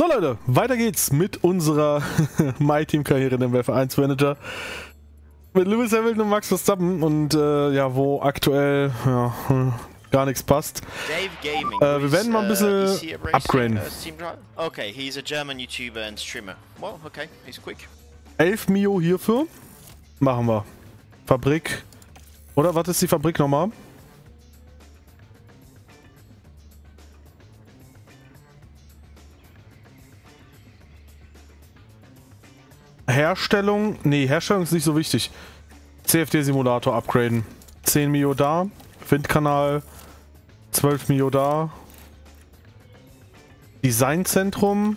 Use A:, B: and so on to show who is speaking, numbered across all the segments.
A: So Leute, weiter geht's mit unserer My Team Karriere in dem WF1 Manager. Mit Lewis Hamilton und Max Verstappen und äh, ja, wo aktuell ja, gar nichts passt.
B: Dave Gaming.
A: Äh, wir werden mal ein bisschen
B: uh,
A: upgraden.
B: uh? Okay, he's a German YouTuber and streamer. Well, okay, he's quick.
A: 11 Mio hierfür. Machen wir. Fabrik. Oder was ist die Fabrik nochmal? Herstellung. Nee, Herstellung ist nicht so wichtig. CFD-Simulator upgraden. 10 Mio da. Windkanal. 12 Mio da. Designzentrum.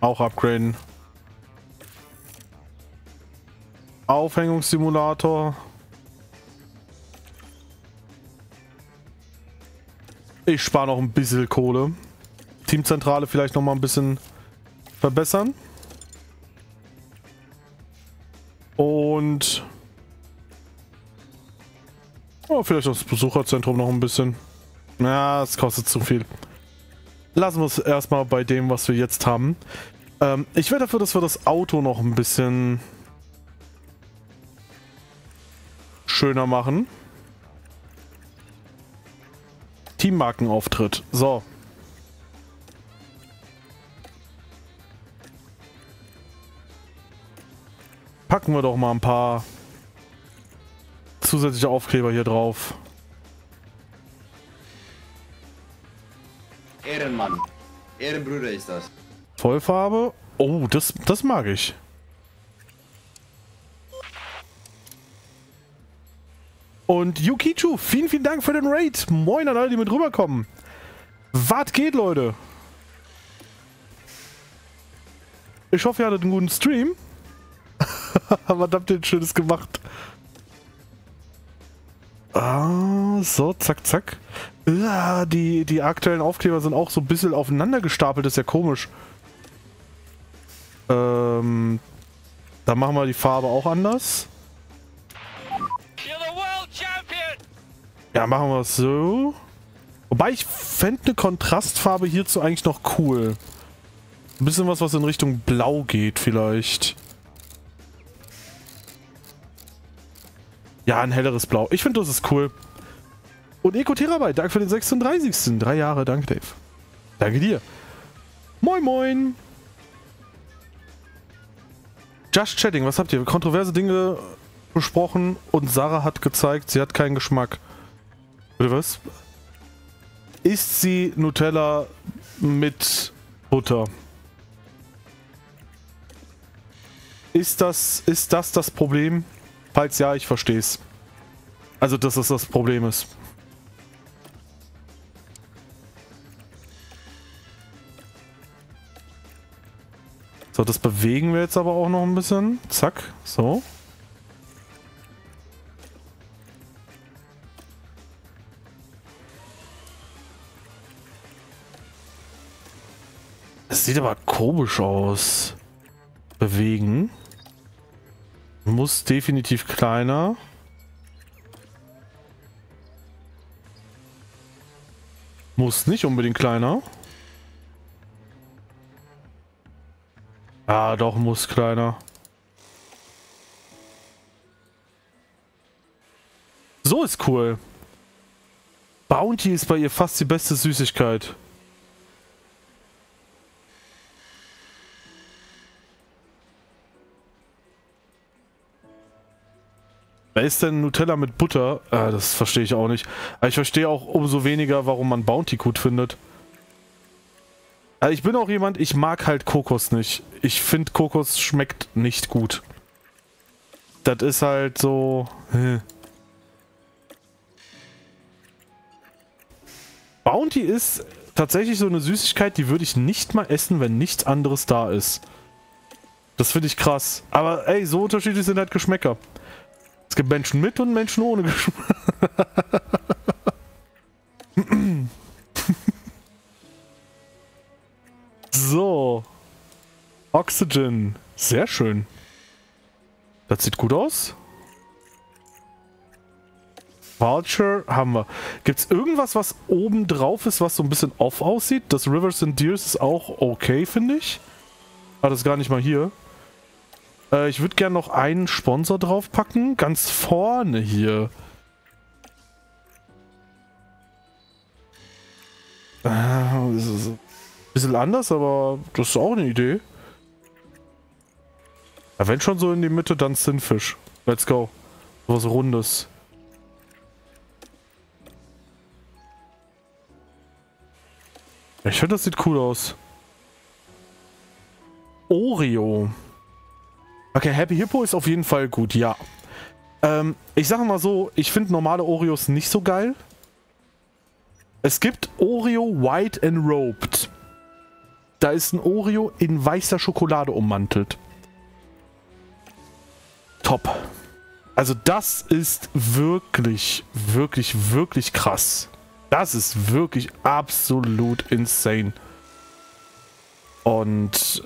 A: Auch upgraden. Aufhängungssimulator. Ich spare noch ein bisschen Kohle. Teamzentrale vielleicht noch mal ein bisschen verbessern. Und oh, vielleicht das Besucherzentrum noch ein bisschen. Ja, es kostet zu viel. Lassen wir es erstmal bei dem, was wir jetzt haben. Ähm, ich wäre dafür, dass wir das Auto noch ein bisschen schöner machen. Teammarkenauftritt. So. Packen wir doch mal ein paar zusätzliche Aufkleber hier drauf.
C: Ehrenmann. Ehrenbruder ist das.
A: Vollfarbe. Oh, das, das mag ich. Und Yukichu, vielen, vielen Dank für den Raid. Moin an alle, die mit rüberkommen. Was geht, Leute? Ich hoffe, ihr hattet einen guten Stream. Was habt ihr denn Schönes gemacht? Ah, so, zack, zack. Ja, die, die aktuellen Aufkleber sind auch so ein bisschen aufeinander gestapelt, ist ja komisch. Ähm, dann machen wir die Farbe auch anders. Ja, machen wir es so. Wobei ich fände eine Kontrastfarbe hierzu eigentlich noch cool. Ein bisschen was, was in Richtung Blau geht vielleicht. Ja, ein helleres Blau. Ich finde, das ist cool. Und Eko Terabyte, danke für den 36. Drei Jahre, danke Dave. Danke dir. Moin, moin. Just Chatting, was habt ihr? Kontroverse Dinge besprochen und Sarah hat gezeigt, sie hat keinen Geschmack. Oder was? Isst sie Nutella mit Butter? Ist das, ist das das Problem? Falls ja, ich verstehe es. Also, dass das das Problem ist. So, das bewegen wir jetzt aber auch noch ein bisschen. Zack, so. Es sieht aber komisch aus. Bewegen. Muss definitiv kleiner. Muss nicht unbedingt kleiner. Ah, doch, muss kleiner. So ist cool. Bounty ist bei ihr fast die beste Süßigkeit. Wer ist denn Nutella mit Butter? Ah, das verstehe ich auch nicht. Aber ich verstehe auch umso weniger, warum man Bounty gut findet. Also ich bin auch jemand, ich mag halt Kokos nicht. Ich finde Kokos schmeckt nicht gut. Das ist halt so... Hä. Bounty ist tatsächlich so eine Süßigkeit, die würde ich nicht mal essen, wenn nichts anderes da ist. Das finde ich krass. Aber ey, so unterschiedlich sind halt Geschmäcker. Gibt Menschen mit und Menschen ohne Geschmack. so. Oxygen. Sehr schön. Das sieht gut aus. Vulture haben wir. Gibt es irgendwas, was oben drauf ist, was so ein bisschen off aussieht? Das Rivers and Deers ist auch okay, finde ich. Aber das ist gar nicht mal hier. Äh, ich würde gerne noch einen Sponsor draufpacken. Ganz vorne hier. Äh, das ist ein bisschen anders, aber das ist auch eine Idee. Ja, wenn schon so in die Mitte, dann Sinfish. Let's go. So was Rundes. Ich finde, das sieht cool aus. Oreo. Okay, Happy Hippo ist auf jeden Fall gut, ja. Ähm, ich sage mal so, ich finde normale Oreos nicht so geil. Es gibt Oreo White and Robed. Da ist ein Oreo in weißer Schokolade ummantelt. Top. Also das ist wirklich, wirklich, wirklich krass. Das ist wirklich absolut insane. Und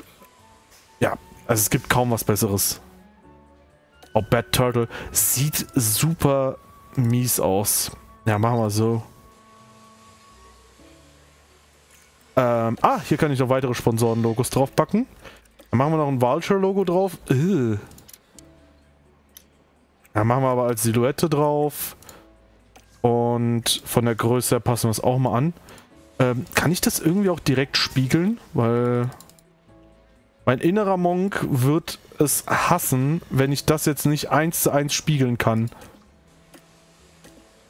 A: ja, also es gibt kaum was Besseres. Oh, Bad Turtle sieht super mies aus. Ja, machen wir so. Ähm, ah, hier kann ich noch weitere Sponsoren-Logos draufpacken. Dann machen wir noch ein Vulture-Logo drauf. Ugh. Dann machen wir aber als Silhouette drauf. Und von der Größe her passen wir es auch mal an. Ähm, kann ich das irgendwie auch direkt spiegeln? Weil mein innerer Monk wird es hassen, wenn ich das jetzt nicht eins zu eins spiegeln kann.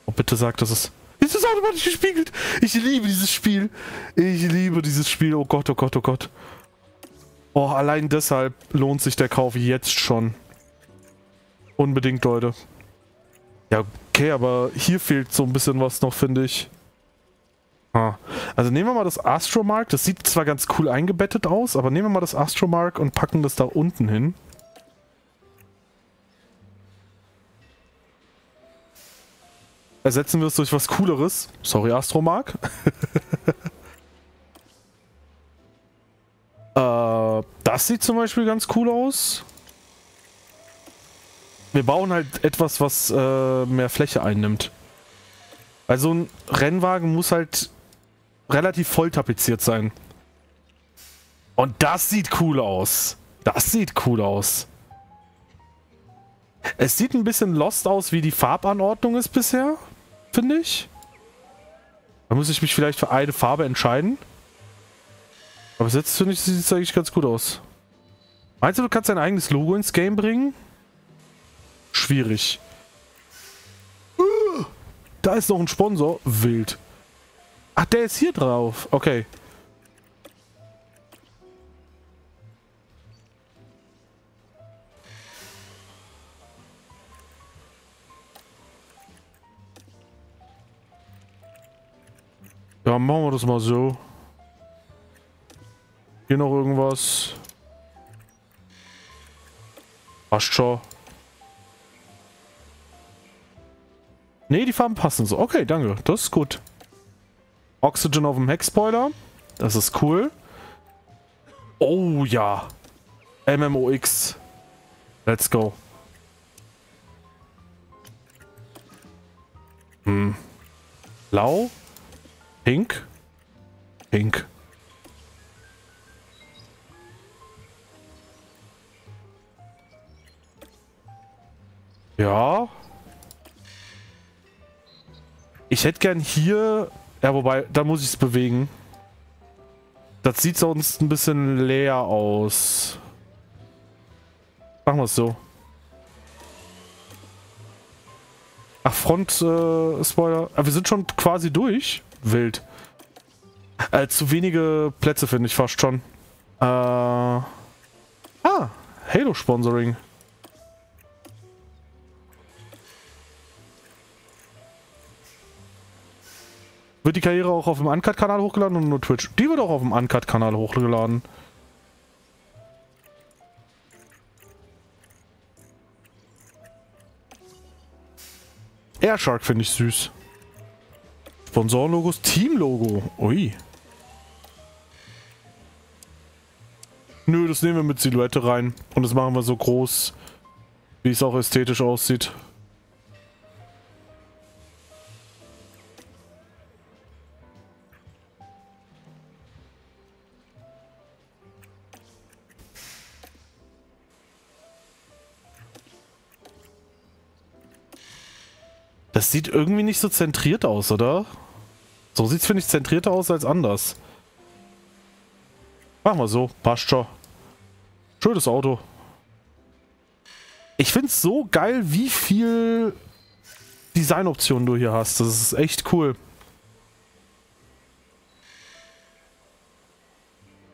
A: Oh, bitte sag, dass es... Ist es automatisch gespiegelt? Ich liebe dieses Spiel. Ich liebe dieses Spiel. Oh Gott, oh Gott, oh Gott. Oh, allein deshalb lohnt sich der Kauf jetzt schon. Unbedingt, Leute. Ja, okay, aber hier fehlt so ein bisschen was noch, finde ich. Also nehmen wir mal das Astromark. Das sieht zwar ganz cool eingebettet aus, aber nehmen wir mal das Astromark und packen das da unten hin. Ersetzen wir es durch was Cooleres. Sorry, Astromark. äh, das sieht zum Beispiel ganz cool aus. Wir bauen halt etwas, was äh, mehr Fläche einnimmt. Also ein Rennwagen muss halt relativ voll tapeziert sein. Und das sieht cool aus. Das sieht cool aus. Es sieht ein bisschen lost aus, wie die Farbanordnung ist bisher, finde ich. Da muss ich mich vielleicht für eine Farbe entscheiden. Aber jetzt finde ich, sieht es eigentlich ganz gut aus. Meinst du, du kannst dein eigenes Logo ins Game bringen? Schwierig. Da ist noch ein Sponsor. Wild. Ach, der ist hier drauf. Okay. Ja, machen wir das mal so. Hier noch irgendwas. Passt schon. Ne, die Farben passen so. Okay, danke. Das ist gut. Oxygen auf dem Heckspoiler. Das ist cool. Oh ja. MMOX. Let's go. Hm. Blau. Pink. Pink. Ja. Ich hätte gern hier... Ja, wobei, da muss ich es bewegen. Das sieht sonst ein bisschen leer aus. Machen wir es so. Ach, Front-Spoiler. Äh, ah, wir sind schon quasi durch. Wild. Äh, zu wenige Plätze finde ich fast schon. Äh, ah, Halo-Sponsoring. Wird die Karriere auch auf dem Uncut-Kanal hochgeladen oder nur Twitch? Die wird auch auf dem Uncut-Kanal hochgeladen. Airshark finde ich süß. Sponsorenlogos, Teamlogo. Ui. Nö, das nehmen wir mit Silhouette rein. Und das machen wir so groß, wie es auch ästhetisch aussieht. Sieht irgendwie nicht so zentriert aus, oder? So sieht es, finde ich, zentrierter aus als anders. Machen wir so. Passt schon. Schönes Auto. Ich finde es so geil, wie viel Designoptionen du hier hast. Das ist echt cool.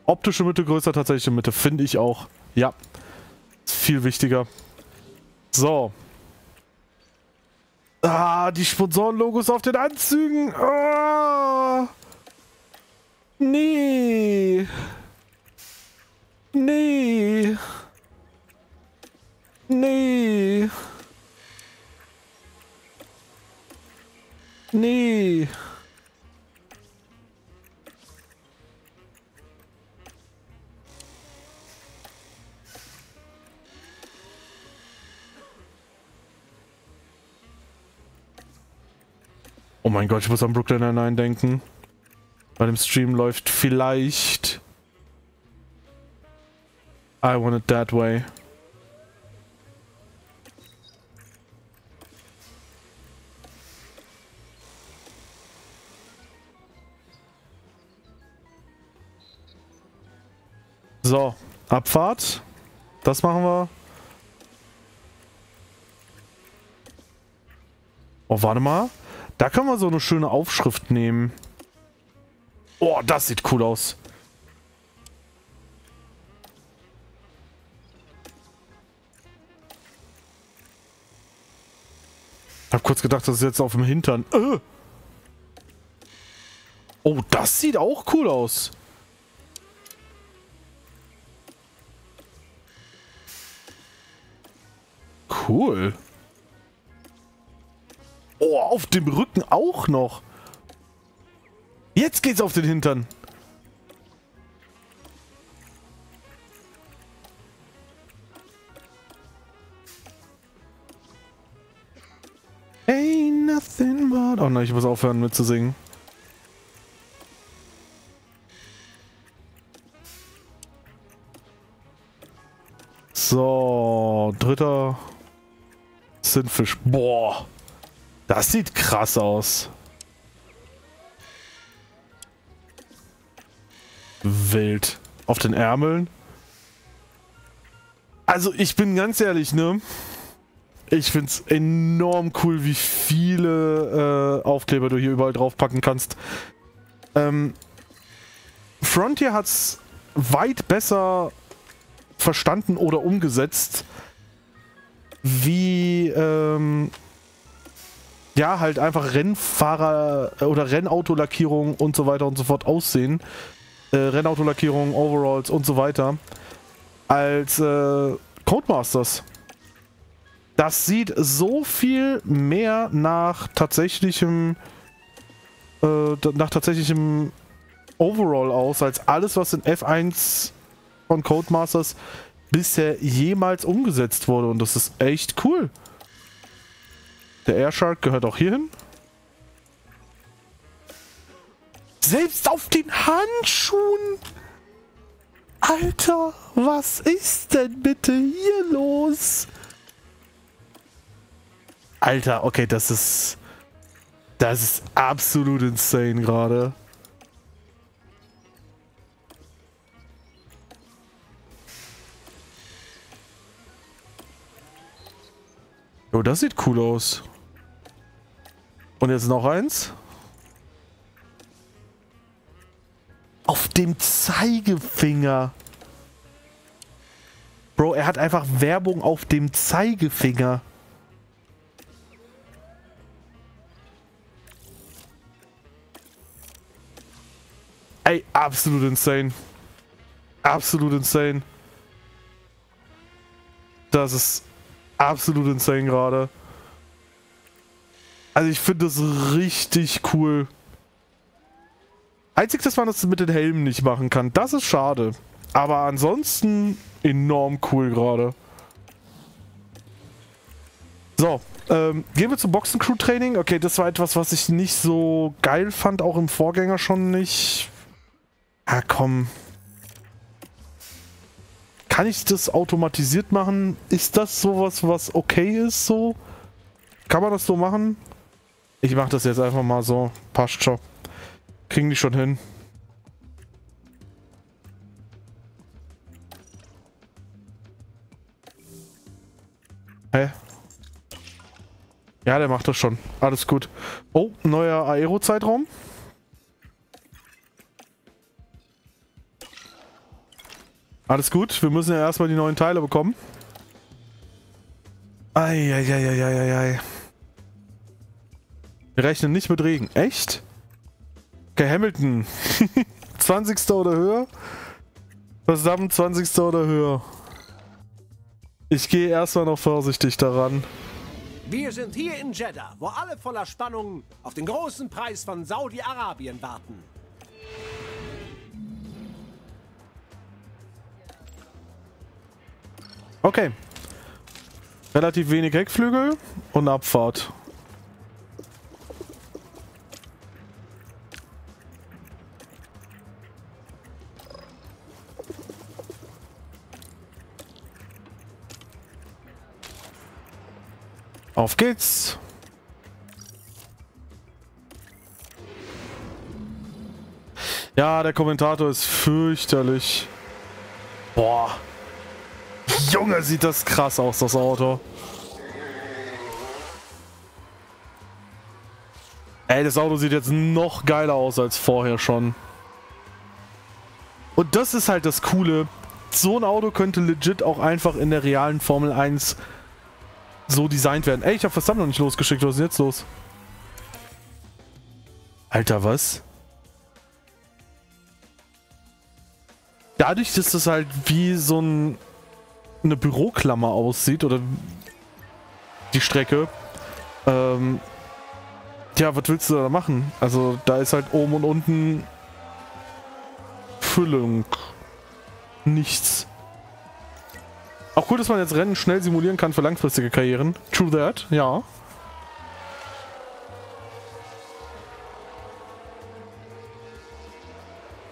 A: Optische Mitte größer, tatsächliche Mitte. Finde ich auch. Ja. Viel wichtiger. So. Ah, die Sponsorenlogos auf den Anzügen. Ah. Nee. Nee. Nee. Nee. Oh mein Gott, ich muss an Brooklyn Nine-Nine denken. Bei dem Stream läuft vielleicht I want it that way. So, Abfahrt. Das machen wir. Oh, warte mal. Da können wir so eine schöne Aufschrift nehmen. Oh, das sieht cool aus. Hab kurz gedacht, das ist jetzt auf dem Hintern. Äh. Oh, das sieht auch cool aus. Cool. Oh, auf dem Rücken auch noch. Jetzt geht's auf den Hintern. Ain't nothing but... Oh nein, ich muss aufhören mitzusingen. So, dritter Sinnfisch. Boah. Das sieht krass aus. Wild. Auf den Ärmeln. Also ich bin ganz ehrlich, ne? Ich find's enorm cool, wie viele äh, Aufkleber du hier überall draufpacken kannst. Ähm, Frontier hat's weit besser verstanden oder umgesetzt, wie ähm, ja, halt einfach Rennfahrer äh, oder Rennautolackierung und so weiter und so fort aussehen. Äh, Rennautolackierung, Overalls und so weiter. Als äh, Codemasters. Das sieht so viel mehr nach tatsächlichem äh, nach tatsächlichem Overall aus, als alles, was in F1 von Codemasters bisher jemals umgesetzt wurde. Und das ist echt cool. Der Airshark gehört auch hierhin. Selbst auf den Handschuhen. Alter, was ist denn bitte hier los? Alter, okay, das ist... Das ist absolut insane gerade. Oh, das sieht cool aus. Und jetzt noch eins. Auf dem Zeigefinger. Bro, er hat einfach Werbung auf dem Zeigefinger. Ey, absolut insane. Absolut insane. Das ist absolut insane gerade. Also ich finde das richtig cool. Einzig, dass man das mit den Helmen nicht machen kann. Das ist schade. Aber ansonsten enorm cool gerade. So, ähm, gehen wir zum Boxencrew-Training. Okay, das war etwas, was ich nicht so geil fand, auch im Vorgänger schon nicht. Ah, komm. Kann ich das automatisiert machen? Ist das sowas, was okay ist so? Kann man das so machen? Ich mach das jetzt einfach mal so. Passt schon. Kriegen die schon hin. Hä? Ja, der macht das schon. Alles gut. Oh, neuer Aero-Zeitraum. Alles gut. Wir müssen ja erstmal die neuen Teile bekommen. Eieieiei. Wir rechnen nicht mit Regen. Echt? Okay, Hamilton. 20. oder höher? Verdammt, 20. oder höher. Ich gehe erstmal noch vorsichtig daran.
D: Wir sind hier in Jeddah, wo alle voller Spannung auf den großen Preis von Saudi-Arabien warten.
A: Okay. Relativ wenig Heckflügel und Abfahrt. Auf geht's. Ja, der Kommentator ist fürchterlich. Boah. Junge, sieht das krass aus, das Auto. Ey, das Auto sieht jetzt noch geiler aus als vorher schon. Und das ist halt das Coole. So ein Auto könnte legit auch einfach in der realen Formel 1 so designt werden. Ey, ich habe verdammt noch nicht losgeschickt. Was ist jetzt los? Alter, was? Dadurch, dass das halt wie so ein, eine Büroklammer aussieht oder die Strecke, ähm, ja, was willst du da machen? Also, da ist halt oben und unten Füllung. Nichts. Auch cool, dass man jetzt Rennen schnell simulieren kann für langfristige Karrieren. True that, ja.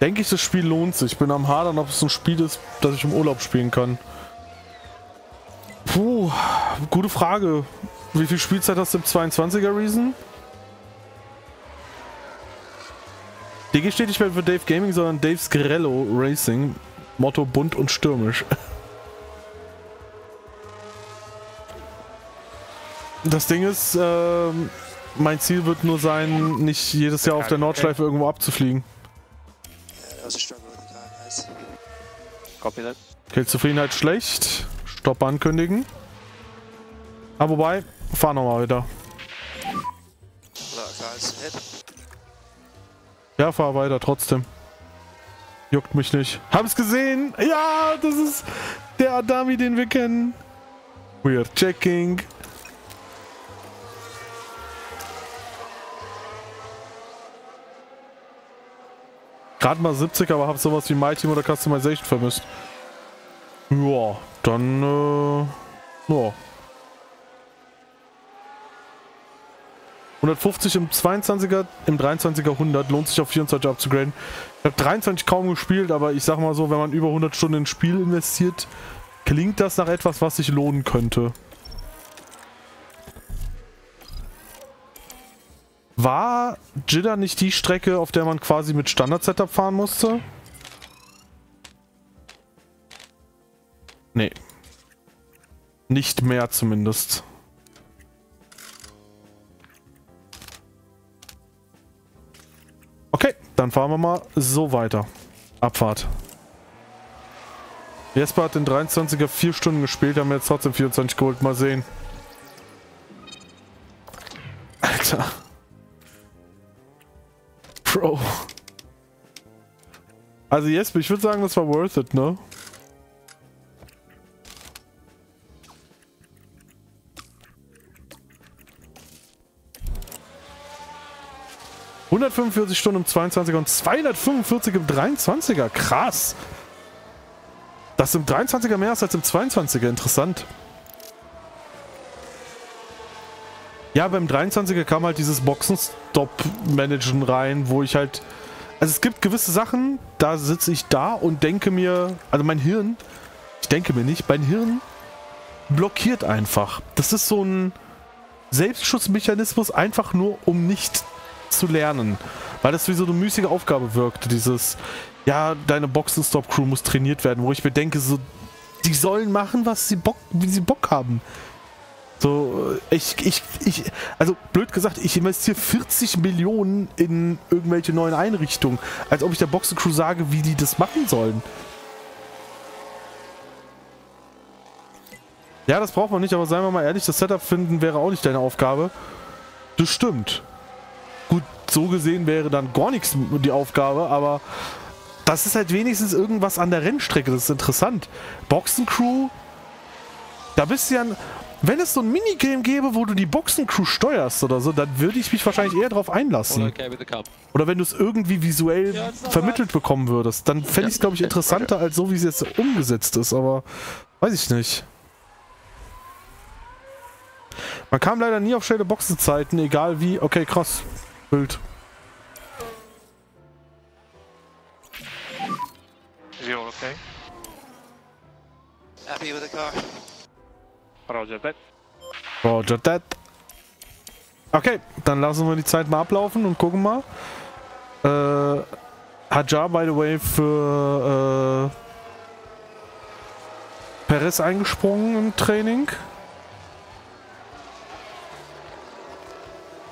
A: Denke ich, das Spiel lohnt sich. Ich bin am Hadern, ob es ein Spiel ist, das ich im Urlaub spielen kann. Puh, gute Frage. Wie viel Spielzeit hast du im 22er Reason? DG steht nicht mehr für Dave Gaming, sondern Dave's Grello Racing. Motto bunt und stürmisch. Das Ding ist, äh, mein Ziel wird nur sein, nicht jedes Jahr auf der Nordschleife irgendwo abzufliegen. Okay, Zufriedenheit schlecht. Stopp ankündigen. Ah, wobei, fahr nochmal wieder. Ja, fahr weiter trotzdem. Juckt mich nicht. Hab's gesehen! Ja, das ist der Adami, den wir kennen. We're checking. Gerade mal 70, aber habe sowas wie My Team oder Customization vermisst. Ja, dann, äh, ja. 150 im 22er, im 23er 100 lohnt sich auf 24 abzugraden. Ich habe 23 kaum gespielt, aber ich sag mal so, wenn man über 100 Stunden ins Spiel investiert, klingt das nach etwas, was sich lohnen könnte. War Jidda nicht die Strecke, auf der man quasi mit Standard-Setup fahren musste? Nee. Nicht mehr zumindest. Okay, dann fahren wir mal so weiter. Abfahrt. Jesper hat den 23er 4 Stunden gespielt, haben wir jetzt trotzdem 24 geholt. Mal sehen. Alter. Bro. Also Jesper, ich würde sagen, das war worth it, ne? ...145 Stunden im 22er und 245 im 23er. Krass. Das im 23er mehr ist als im 22er. Interessant. Ja, beim 23er kam halt dieses Boxen-Stop-Managen rein, wo ich halt... Also es gibt gewisse Sachen, da sitze ich da und denke mir... Also mein Hirn... Ich denke mir nicht, mein Hirn blockiert einfach. Das ist so ein... Selbstschutzmechanismus einfach nur, um nicht zu lernen. Weil das wie so eine müßige Aufgabe wirkte. Dieses, ja, deine Boxenstop-Crew muss trainiert werden, wo ich mir denke, so, die sollen machen, was sie Bock, wie sie Bock haben. So, ich, ich, ich, also blöd gesagt, ich investiere 40 Millionen in irgendwelche neuen Einrichtungen, als ob ich der Boxencrew sage, wie die das machen sollen. Ja, das braucht man nicht, aber seien wir mal ehrlich, das Setup finden wäre auch nicht deine Aufgabe. Das stimmt. Gut, so gesehen wäre dann gar nichts die Aufgabe, aber das ist halt wenigstens irgendwas an der Rennstrecke, das ist interessant. Boxencrew, da bist du ja... Wenn es so ein Minigame gäbe, wo du die Boxencrew steuerst oder so, dann würde ich mich wahrscheinlich eher darauf einlassen. Oder wenn du es irgendwie visuell vermittelt bekommen würdest, dann fände ich es, glaube ich, interessanter als so, wie es jetzt umgesetzt ist, aber weiß ich nicht. Man kam leider nie auf schnelle Boxenzeiten, egal wie. Okay, krass. Bild.
E: Is he all okay?
B: Happy with the car?
E: Roger that.
A: Roger that. Okay, dann lassen wir die Zeit mal ablaufen und gucken mal. Äh, Hajar, by the way, für äh, Perez eingesprungen im Training.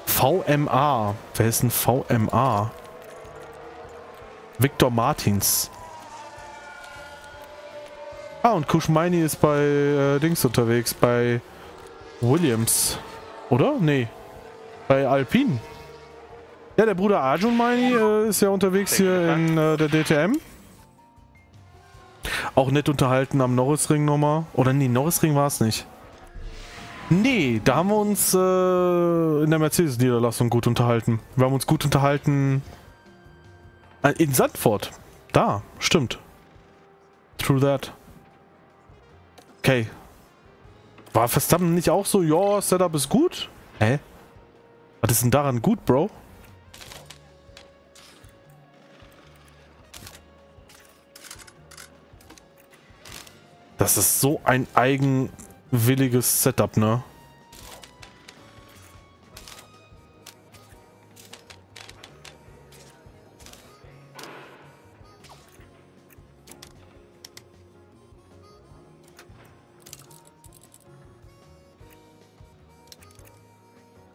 A: VMA. Wer ist ein VMA? Victor Martins. Ah, und Kushmaini ist bei äh, Dings unterwegs, bei Williams. Oder? Nee. Bei Alpine. Ja, der Bruder Arjun Maini äh, ist ja unterwegs hier in äh, der DTM. Auch nett unterhalten am Norrisring nochmal. Oder nee, Norrisring war es nicht. Nee, da haben wir uns äh, in der Mercedes-Niederlassung gut unterhalten. Wir haben uns gut unterhalten äh, in Sandford. Da, stimmt. True that. Okay. War Verstappen nicht auch so, ja, Setup ist gut? Hä? Was ist denn daran gut, Bro? Das ist so ein eigenwilliges Setup, ne?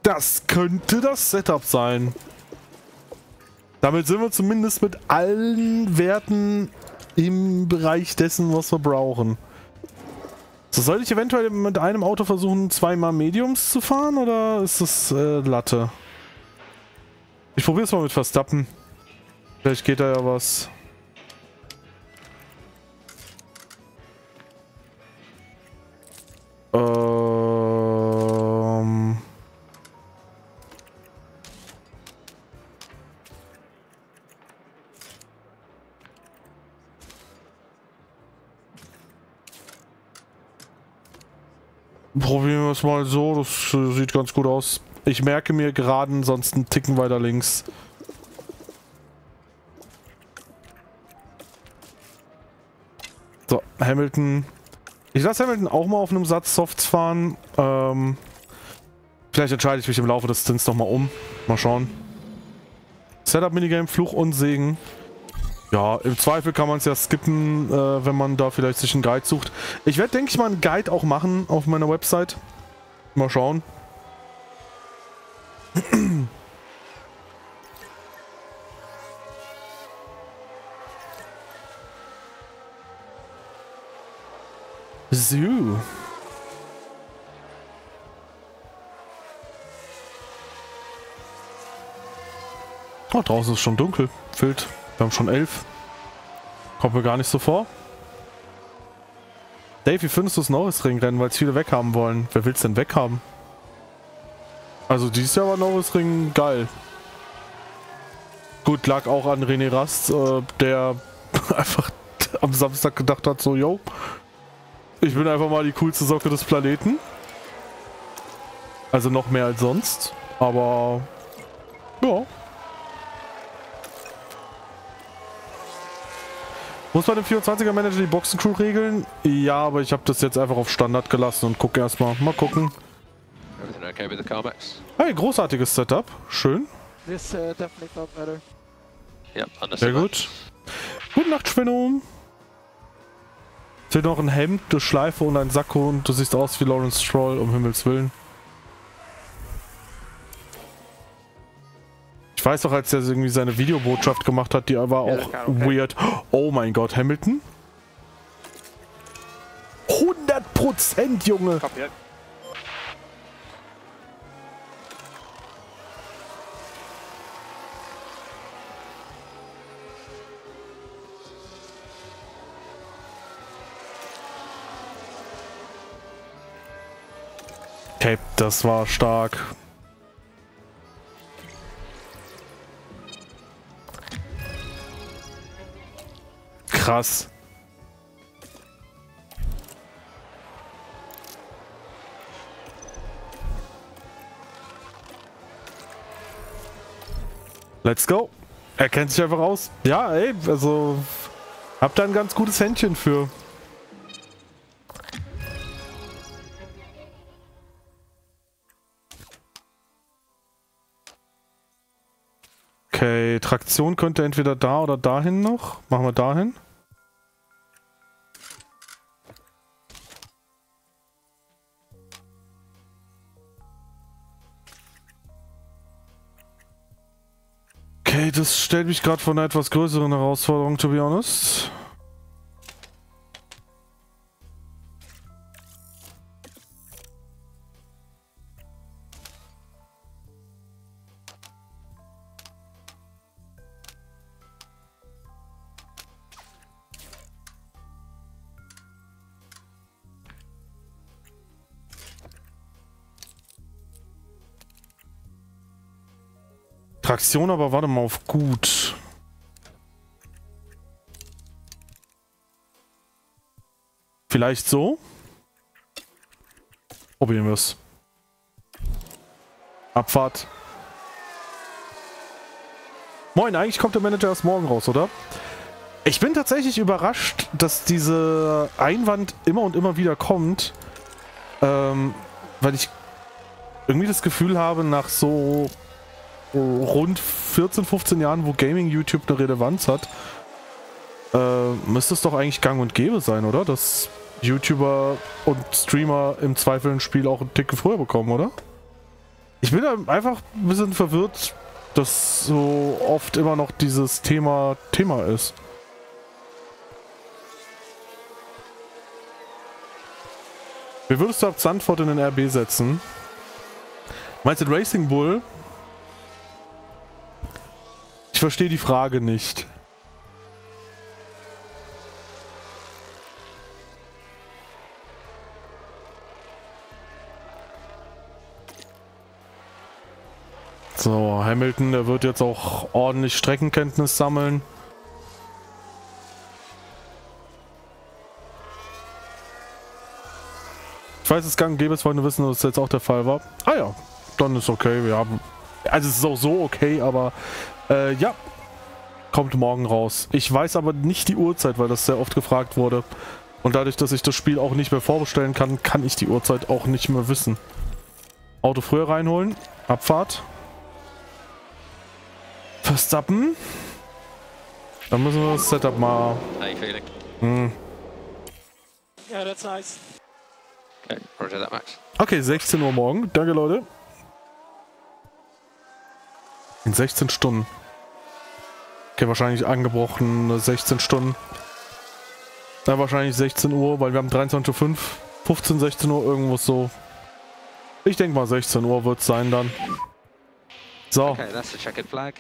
A: Das könnte das Setup sein. Damit sind wir zumindest mit allen Werten im Bereich dessen, was wir brauchen. So, soll ich eventuell mit einem Auto versuchen, zweimal Mediums zu fahren oder ist das äh, Latte? Ich probiere es mal mit Verstappen. Vielleicht geht da ja was. Es mal so, das äh, sieht ganz gut aus. Ich merke mir gerade, sonst einen Ticken weiter links. So, Hamilton. Ich lasse Hamilton auch mal auf einem Satz Softs fahren. Ähm, vielleicht entscheide ich mich im Laufe des Stints nochmal um. Mal schauen. Setup-Minigame, Fluch und Segen. Ja, im Zweifel kann man es ja skippen, äh, wenn man da vielleicht sich einen Guide sucht. Ich werde, denke ich mal, einen Guide auch machen auf meiner Website. Mal schauen. So. Oh, draußen ist schon dunkel. Wild. Wir haben schon elf. Kommt mir gar nicht so vor. Dave, wie findest du das Norrisring-Rennen, weil es viele weghaben wollen? Wer will es denn weghaben? Also dieses Jahr war Norrisring geil. Gut, lag auch an René Rast, äh, der einfach am Samstag gedacht hat, so, yo, ich bin einfach mal die coolste Socke des Planeten. Also noch mehr als sonst. Aber, ja, Muss man im 24er Manager die Boxencrew regeln? Ja, aber ich habe das jetzt einfach auf Standard gelassen und gucke erstmal. Mal gucken.
F: Everything okay with the Carmax?
A: Hey, großartiges Setup. Schön.
G: This uh, definitely felt better.
F: Yep,
A: Sehr gut. Gute Nacht, Schwinno. Fehlt noch ein Hemd, eine Schleife und ein Sakko und du siehst aus wie Lawrence Stroll, um Himmels Willen. Ich weiß doch, als er irgendwie seine Videobotschaft gemacht hat, die war
E: Ja,
A: auch
E: okay.
A: weird. Oh mein Gott, Hamilton? 100% Junge!
E: Copy it.
A: Okay, das war stark. Krass. Let's go. Er kennt sich einfach aus. Ja, ey, also hab da ein ganz gutes Händchen für. Okay, Traktion könnte entweder da oder dahin noch. Machen wir dahin. Stellt mich gerade vor einer etwas größeren Herausforderung, to be honest. Traktion, aber warte mal auf gut. Vielleicht so? Probieren wir es. Abfahrt. Moin, eigentlich kommt der Manager erst morgen raus, oder? Ich bin tatsächlich überrascht, dass dieser Einwand immer und immer wieder kommt. Ähm, weil ich irgendwie das Gefühl habe, nach so rund 14, 15 Jahren, wo Gaming YouTube eine Relevanz hat, äh, müsste es doch eigentlich gang und gäbe sein, oder? Dass YouTuber und Streamer im Zweifel ein Spiel auch einen Ticken früher bekommen, oder? Ich bin einfach ein bisschen verwirrt, dass so oft immer noch dieses Thema Thema ist. Wie würdest du ab Sandford in den RB setzen? Meinst du Racing Bull? Ich verstehe die Frage nicht. So, Hamilton, der wird jetzt auch ordentlich Streckenkenntnis sammeln. Ich weiß, es gang gäbe es wollen wissen, dass das jetzt auch der Fall war. Ah ja, dann ist okay. Wir haben. Also es ist auch so okay, aber äh, ja. Kommt morgen raus. Ich weiß aber nicht die Uhrzeit, weil das sehr oft gefragt wurde. Und dadurch, dass ich das Spiel auch nicht mehr vorbestellen kann, kann ich die Uhrzeit auch nicht mehr wissen. Auto früher reinholen. Abfahrt. Verstappen. Dann müssen wir das Setup mal. Hm.
G: Yeah, that's nice.
F: Okay, roger that, Max.
A: Okay, 16 Uhr morgen. Danke, Leute. In 16 Stunden. Okay, wahrscheinlich angebrochen 16 Stunden. Ja, wahrscheinlich 16 Uhr, weil wir haben 23.05 Uhr. 15, 16 Uhr, irgendwas so. Ich denke mal 16 Uhr wird es sein dann. So,
F: Okay, that's the checkered flag.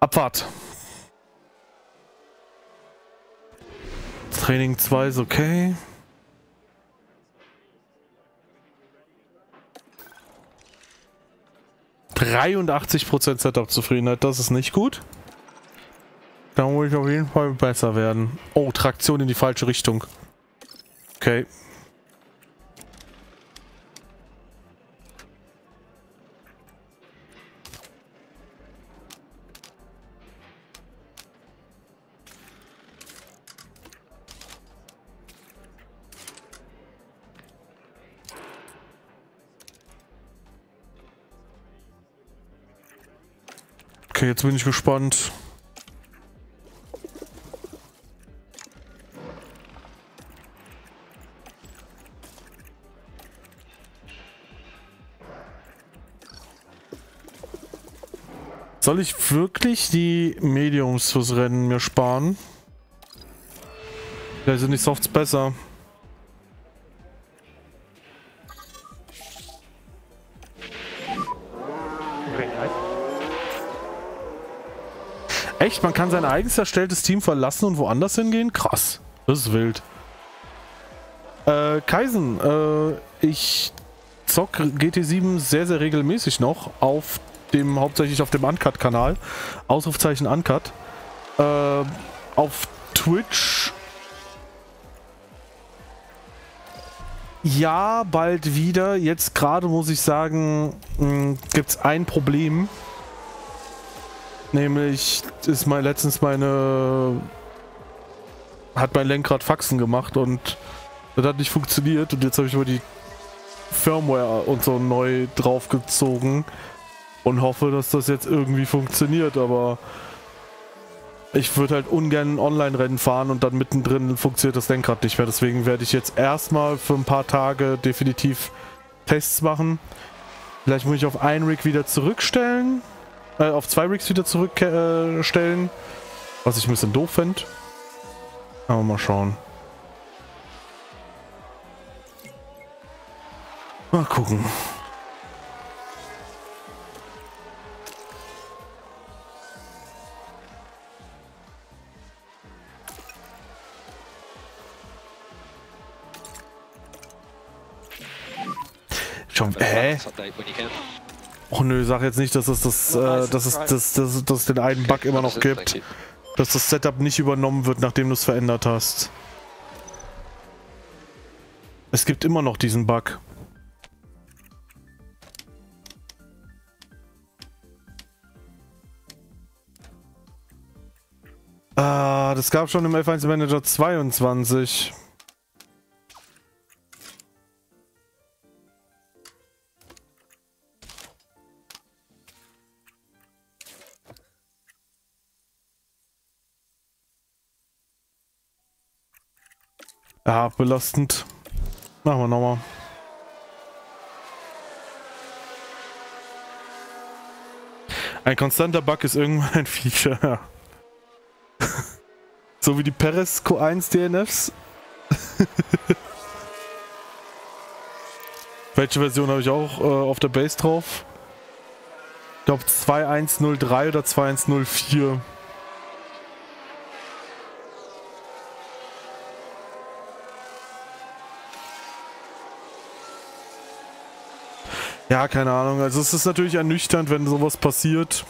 A: Abfahrt. Training 2 ist okay. ...83% Setup-Zufriedenheit, das ist nicht gut. Da muss ich auf jeden Fall besser werden. Oh, Traktion in die falsche Richtung. Okay. Okay, jetzt bin ich gespannt. Soll ich wirklich die Mediums fürs Rennen mir sparen? Vielleicht sind die Softs besser. Echt? Man kann sein eigens erstelltes Team verlassen und woanders hingehen? Krass. Das ist wild. Äh, Kaisen, äh, ich zock GT7 sehr, sehr regelmäßig noch auf dem, hauptsächlich auf dem Uncut-Kanal. Ausrufzeichen Uncut. Äh, auf Twitch. Ja, bald wieder. Jetzt gerade muss ich sagen, gibt es ein Problem. Nämlich ist mein letztens meine hat mein Lenkrad Faxen gemacht und das hat nicht funktioniert und jetzt habe ich über die Firmware und so neu draufgezogen und hoffe, dass das jetzt irgendwie funktioniert, aber ich würde halt ungern Online-Rennen fahren und dann mittendrin funktioniert das Lenkrad nicht mehr. Deswegen werde ich jetzt erstmal für ein paar Tage definitiv Tests machen. Vielleicht muss ich auf einen Rig wieder zurückstellen äh, auf zwei Rigs wieder zurückstellen. Äh, was ich ein bisschen doof fände. Aber mal schauen. Mal gucken. Schon, hä? Oh nö, sag jetzt nicht, dass es das, äh, dass es das, das, das den einen Bug immer noch gibt. Dass das Setup nicht übernommen wird, nachdem du es verändert hast. Es gibt immer noch diesen Bug. Ah, das gab schon im F1 Manager 22. Ja, belastend. Machen wir nochmal. Ein konstanter Bug ist irgendwann ein Feature. so wie die Perez Q1 DNFs. Welche Version habe ich auch äh, auf der Base drauf? Ich glaube 2103 oder 2104. Ja, keine Ahnung. Also es ist natürlich ernüchternd, wenn sowas passiert.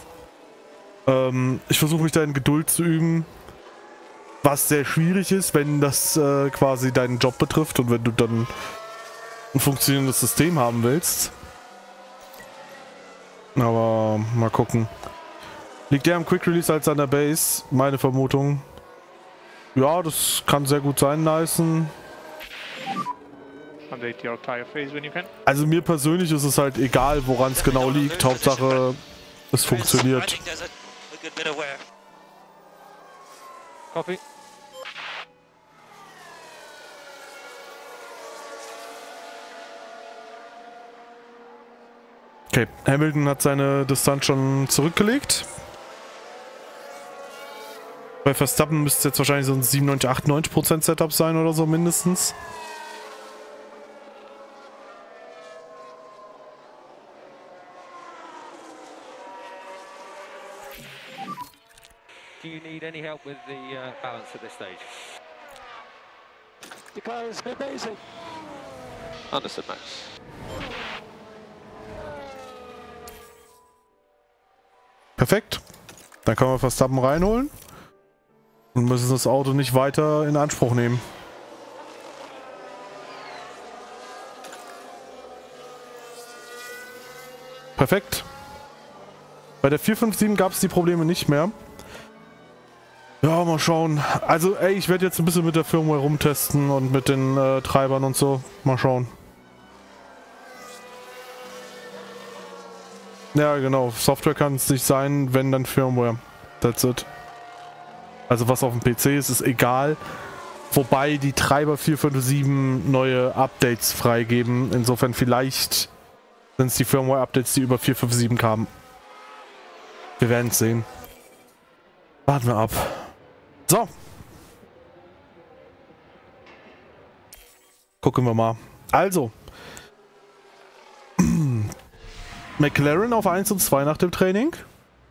A: Ähm, ich versuche mich da in Geduld zu üben. Was sehr schwierig ist, wenn das äh, quasi deinen Job betrifft und wenn du dann ein funktionierendes System haben willst. Aber mal gucken. Liegt der am Quick Release als an der Base? Meine Vermutung. Ja, das kann sehr gut sein, Nyson. Also mir persönlich ist es halt egal, woran es genau liegt. Hauptsache, es funktioniert.
E: Copy.
A: Okay, Hamilton hat seine Distanz schon zurückgelegt. Bei Verstappen müsste es jetzt wahrscheinlich so ein 97, 98% Setup sein oder so mindestens.
F: Need any help with the uh, balance at this stage?
G: The car is amazing.
F: Understood, Max.
A: Perfekt. Dann können wir Verstappen reinholen. Und müssen das Auto nicht weiter in Anspruch nehmen. Perfekt. Bei der 457 gab es die Probleme nicht mehr. Ja, mal schauen. Also, ey, ich werde jetzt ein bisschen mit der Firmware rumtesten und mit den äh, Treibern und so. Mal schauen. Ja, genau. Software kann es nicht sein, wenn dann Firmware. That's it. Also was auf dem PC ist, ist egal. Wobei die Treiber 457 neue Updates freigeben. Insofern vielleicht sind es die Firmware-Updates, die über 457 kamen. Wir werden es sehen. Warten wir ab. So. Gucken wir mal. Also. McLaren auf 1 und 2 nach dem Training.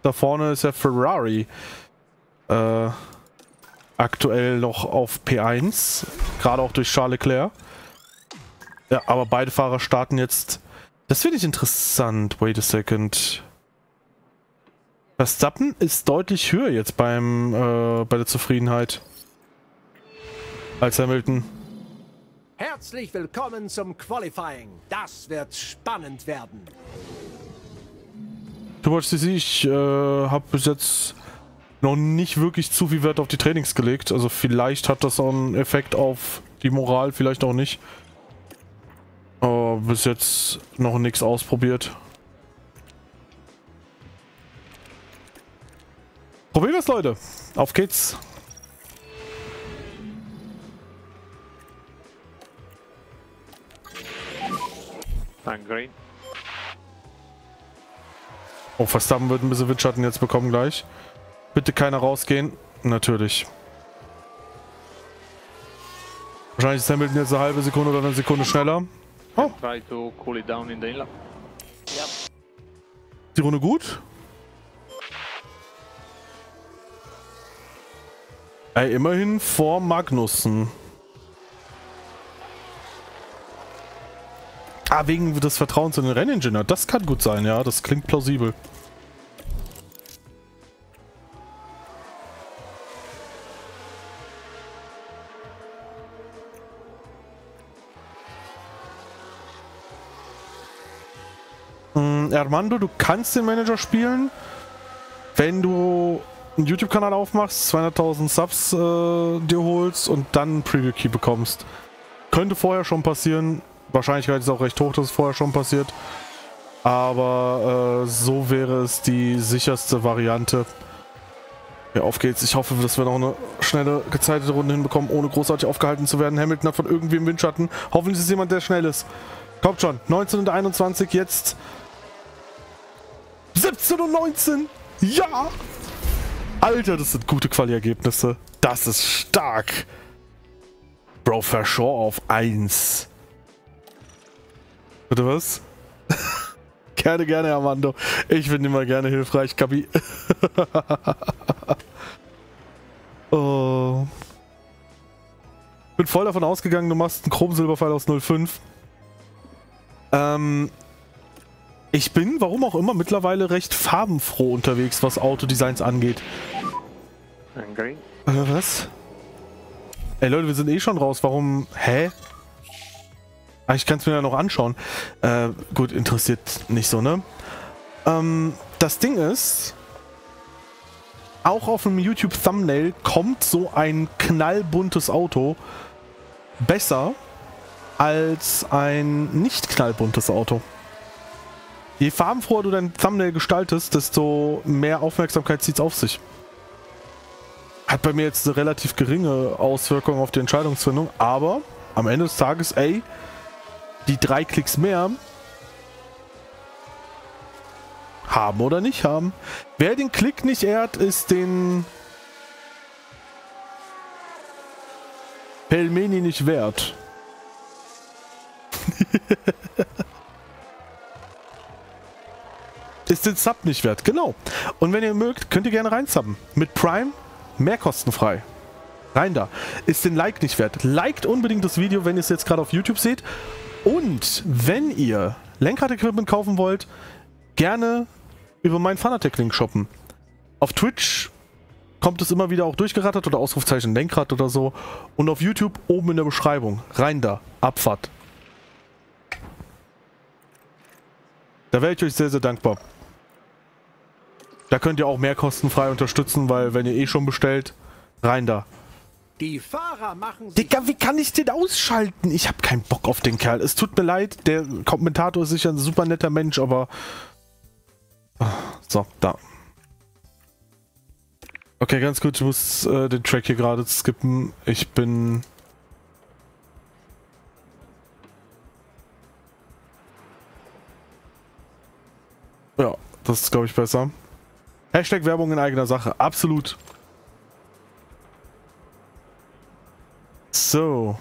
A: Da vorne ist ja Ferrari. Äh, aktuell noch auf P1. Gerade auch durch Charles Leclerc. Ja, aber beide Fahrer starten jetzt. Das finde ich interessant. Wait a second. Verstappen ist deutlich höher jetzt beim äh, bei der Zufriedenheit als Hamilton.
D: Herzlich willkommen zum Qualifying. Das wird spannend werden.
A: Du wolltest sie, ich äh, habe bis jetzt noch nicht wirklich zu viel Wert auf die Trainings gelegt. Also vielleicht hat das auch einen Effekt auf die Moral, vielleicht auch nicht. Aber bis jetzt noch nichts ausprobiert. Probieren wir es, Leute. Auf geht's.
E: Green.
A: Oh, Verstappen wird ein bisschen Windschatten jetzt bekommen gleich. Bitte keiner rausgehen. Natürlich. Wahrscheinlich ist Hamilton jetzt eine halbe Sekunde oder eine Sekunde schneller. Oh,
E: Try to cool it down in the inlet.
A: die Runde gut. Ey, immerhin vor Magnussen. Ah, wegen des Vertrauens in den Renningenieur. Das kann gut sein, ja. Das klingt plausibel. Mm, Armando, du kannst den Manager spielen, wenn du einen YouTube-Kanal aufmachst, 200.000 Subs äh, dir holst und dann einen Preview-Key bekommst. Könnte vorher schon passieren. Wahrscheinlichkeit ist auch recht hoch, dass es vorher schon passiert. Aber äh, so wäre es die sicherste Variante. Ja, auf geht's. Ich hoffe, dass wir noch eine schnelle, gezeitete Runde hinbekommen, ohne großartig aufgehalten zu werden. Hamilton hat von irgendwie im Windschatten. Hoffentlich ist es jemand, der schnell ist. Kommt schon. 19 und 21 jetzt. 17 und 19. Ja! Alter, das sind gute Quali-Ergebnisse. Das ist stark. Bro, Verschaw auf 1. Bitte was? gerne, gerne, Armando. Ich bin immer gerne hilfreich, Kapi. oh. Bin voll davon ausgegangen, du machst einen Chrom-Silberpfeil aus 05. Ähm, ich bin, warum auch immer, mittlerweile recht farbenfroh unterwegs, was Autodesigns angeht.
E: Green.
A: Äh, was? Ey Leute, wir sind eh schon raus. Warum? Hä? Ah, ich kann es mir ja noch anschauen. Äh, gut, interessiert nicht so, ne? Ähm, das Ding ist, auch auf einem YouTube-Thumbnail kommt so ein knallbuntes Auto besser als ein nicht knallbuntes Auto. Je farbenfroher du dein Thumbnail gestaltest, desto mehr Aufmerksamkeit zieht es auf sich. Hat bei mir jetzt eine relativ geringe Auswirkung auf die Entscheidungsfindung, aber am Ende des Tages, ey, die drei Klicks mehr haben oder nicht haben. Wer den Klick nicht ehrt, ist den Pelmeni nicht wert. ist den Sub nicht wert, genau. Und wenn ihr mögt, könnt ihr gerne reinsubben. Mit Prime mehr kostenfrei. Rein da. Ist den Like nicht wert. Liked unbedingt das Video, wenn ihr es jetzt gerade auf YouTube seht. Und wenn ihr Lenkrad-Equipment kaufen wollt, gerne über meinen Fanatec-Link shoppen. Auf Twitch kommt es immer wieder auch durchgerattert oder Ausrufzeichen Lenkrad oder so. Und auf YouTube oben in der Beschreibung. Rein da. Abfahrt. Da wäre ich euch sehr, sehr dankbar. Da könnt ihr auch mehr kostenfrei unterstützen, weil wenn ihr eh schon bestellt, rein da.
D: Die Fahrer machen
A: Digga, wie kann ich den ausschalten? Ich habe keinen Bock auf den Kerl. Es tut mir leid, der Kommentator ist sicher ein super netter Mensch, aber... So, da. Okay, ganz gut, ich muss äh, den Track hier gerade skippen. Ich bin... Ja, das ist, glaube ich, besser. Hashtag Werbung in eigener Sache. Absolut. So.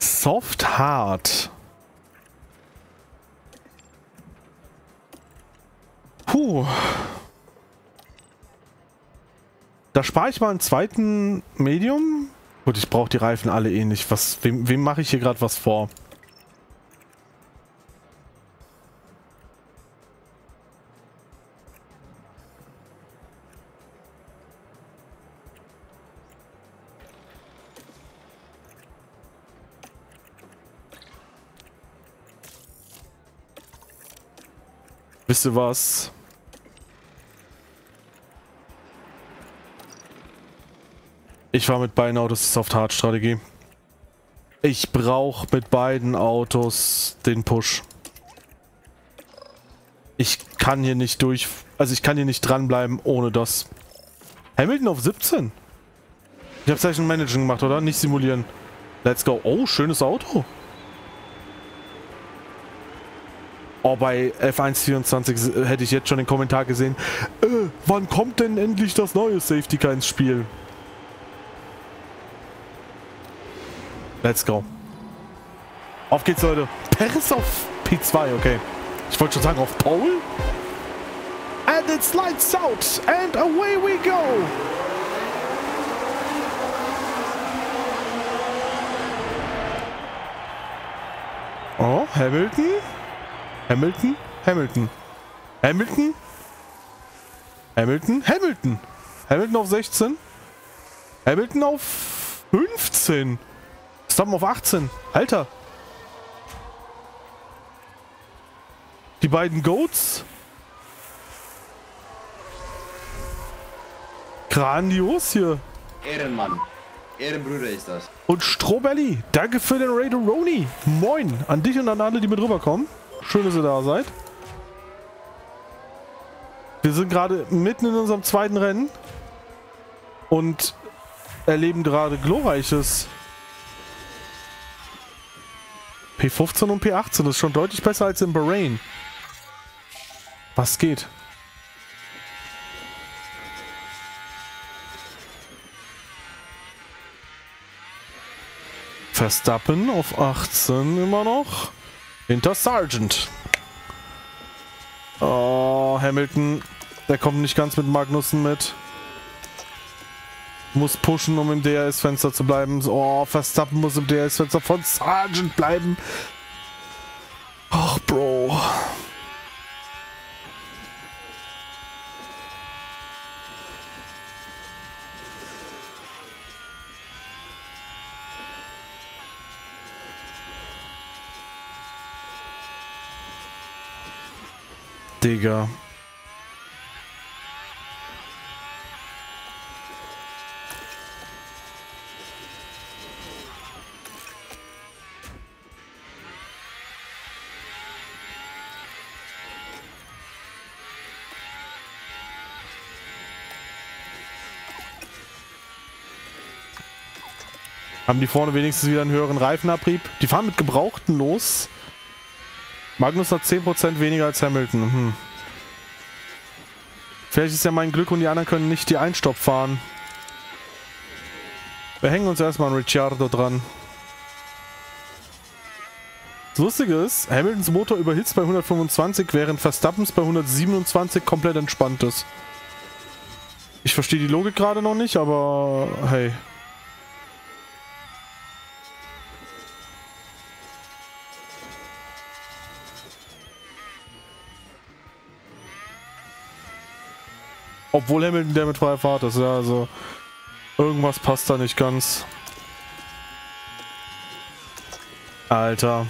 A: Soft Hard. Puh. Da spare ich mal einen zweiten Medium. Gut, ich brauche die Reifen alle eh nicht. Was, wem, wem mache ich hier gerade was vor? Wisst ihr was? Ich war mit beiden Autos Soft-Hard-Strategie. Ich brauche mit beiden Autos den Push. Ich kann hier nicht durch... Also ich kann hier nicht dranbleiben ohne das. Hamilton auf 17. Ich habe Session Managing gemacht, oder? Nicht simulieren. Let's go. Oh, schönes Auto. Oh, bei F124 hätte ich jetzt schon den Kommentar gesehen. Äh, wann kommt denn endlich das neue Safety Car ins Spiel? Let's go. Auf geht's, Leute. Paris auf P2, okay. Ich wollte schon sagen, auf Pole. And it's lights out. And away we go. Oh, Hamilton. Hamilton. Hamilton. Hamilton. Hamilton. Hamilton. Hamilton auf 16. Hamilton auf 15. Stoppen auf 18. Alter. Die beiden Goats. Grandios hier.
C: Ehrenmann. Ehrenbrüder ist das.
A: Und Strohbelly, danke für den Raid Roni. Moin an dich und an alle, die mit rüberkommen. Schön, dass ihr da seid. Wir sind gerade mitten in unserem zweiten Rennen und erleben gerade glorreiches. P15 und P18 das ist schon deutlich besser als in Bahrain. Was geht? Verstappen auf 18 immer noch. Hinter Sargent. Oh, Hamilton. Der kommt nicht ganz mit Magnussen mit. Muss pushen, um im DRS-Fenster zu bleiben. Oh, Verstappen muss im DRS-Fenster von Sargent bleiben. Ach, Bro. Digga. Haben die vorne wenigstens wieder einen höheren Reifenabrieb? Die fahren mit Gebrauchten los. Magnus hat 10% weniger als Hamilton. Hm. Vielleicht ist ja mein Glück und die anderen können nicht die Einstopp fahren. Wir hängen uns erstmal an Ricciardo dran. Das Lustige ist, Hamiltons Motor überhitzt bei 125, während Verstappens bei 127 komplett entspannt ist. Ich verstehe die Logik gerade noch nicht, aber hey. Obwohl Hamilton der mit freier Fahrt ist, ja, also irgendwas passt da nicht ganz. Alter.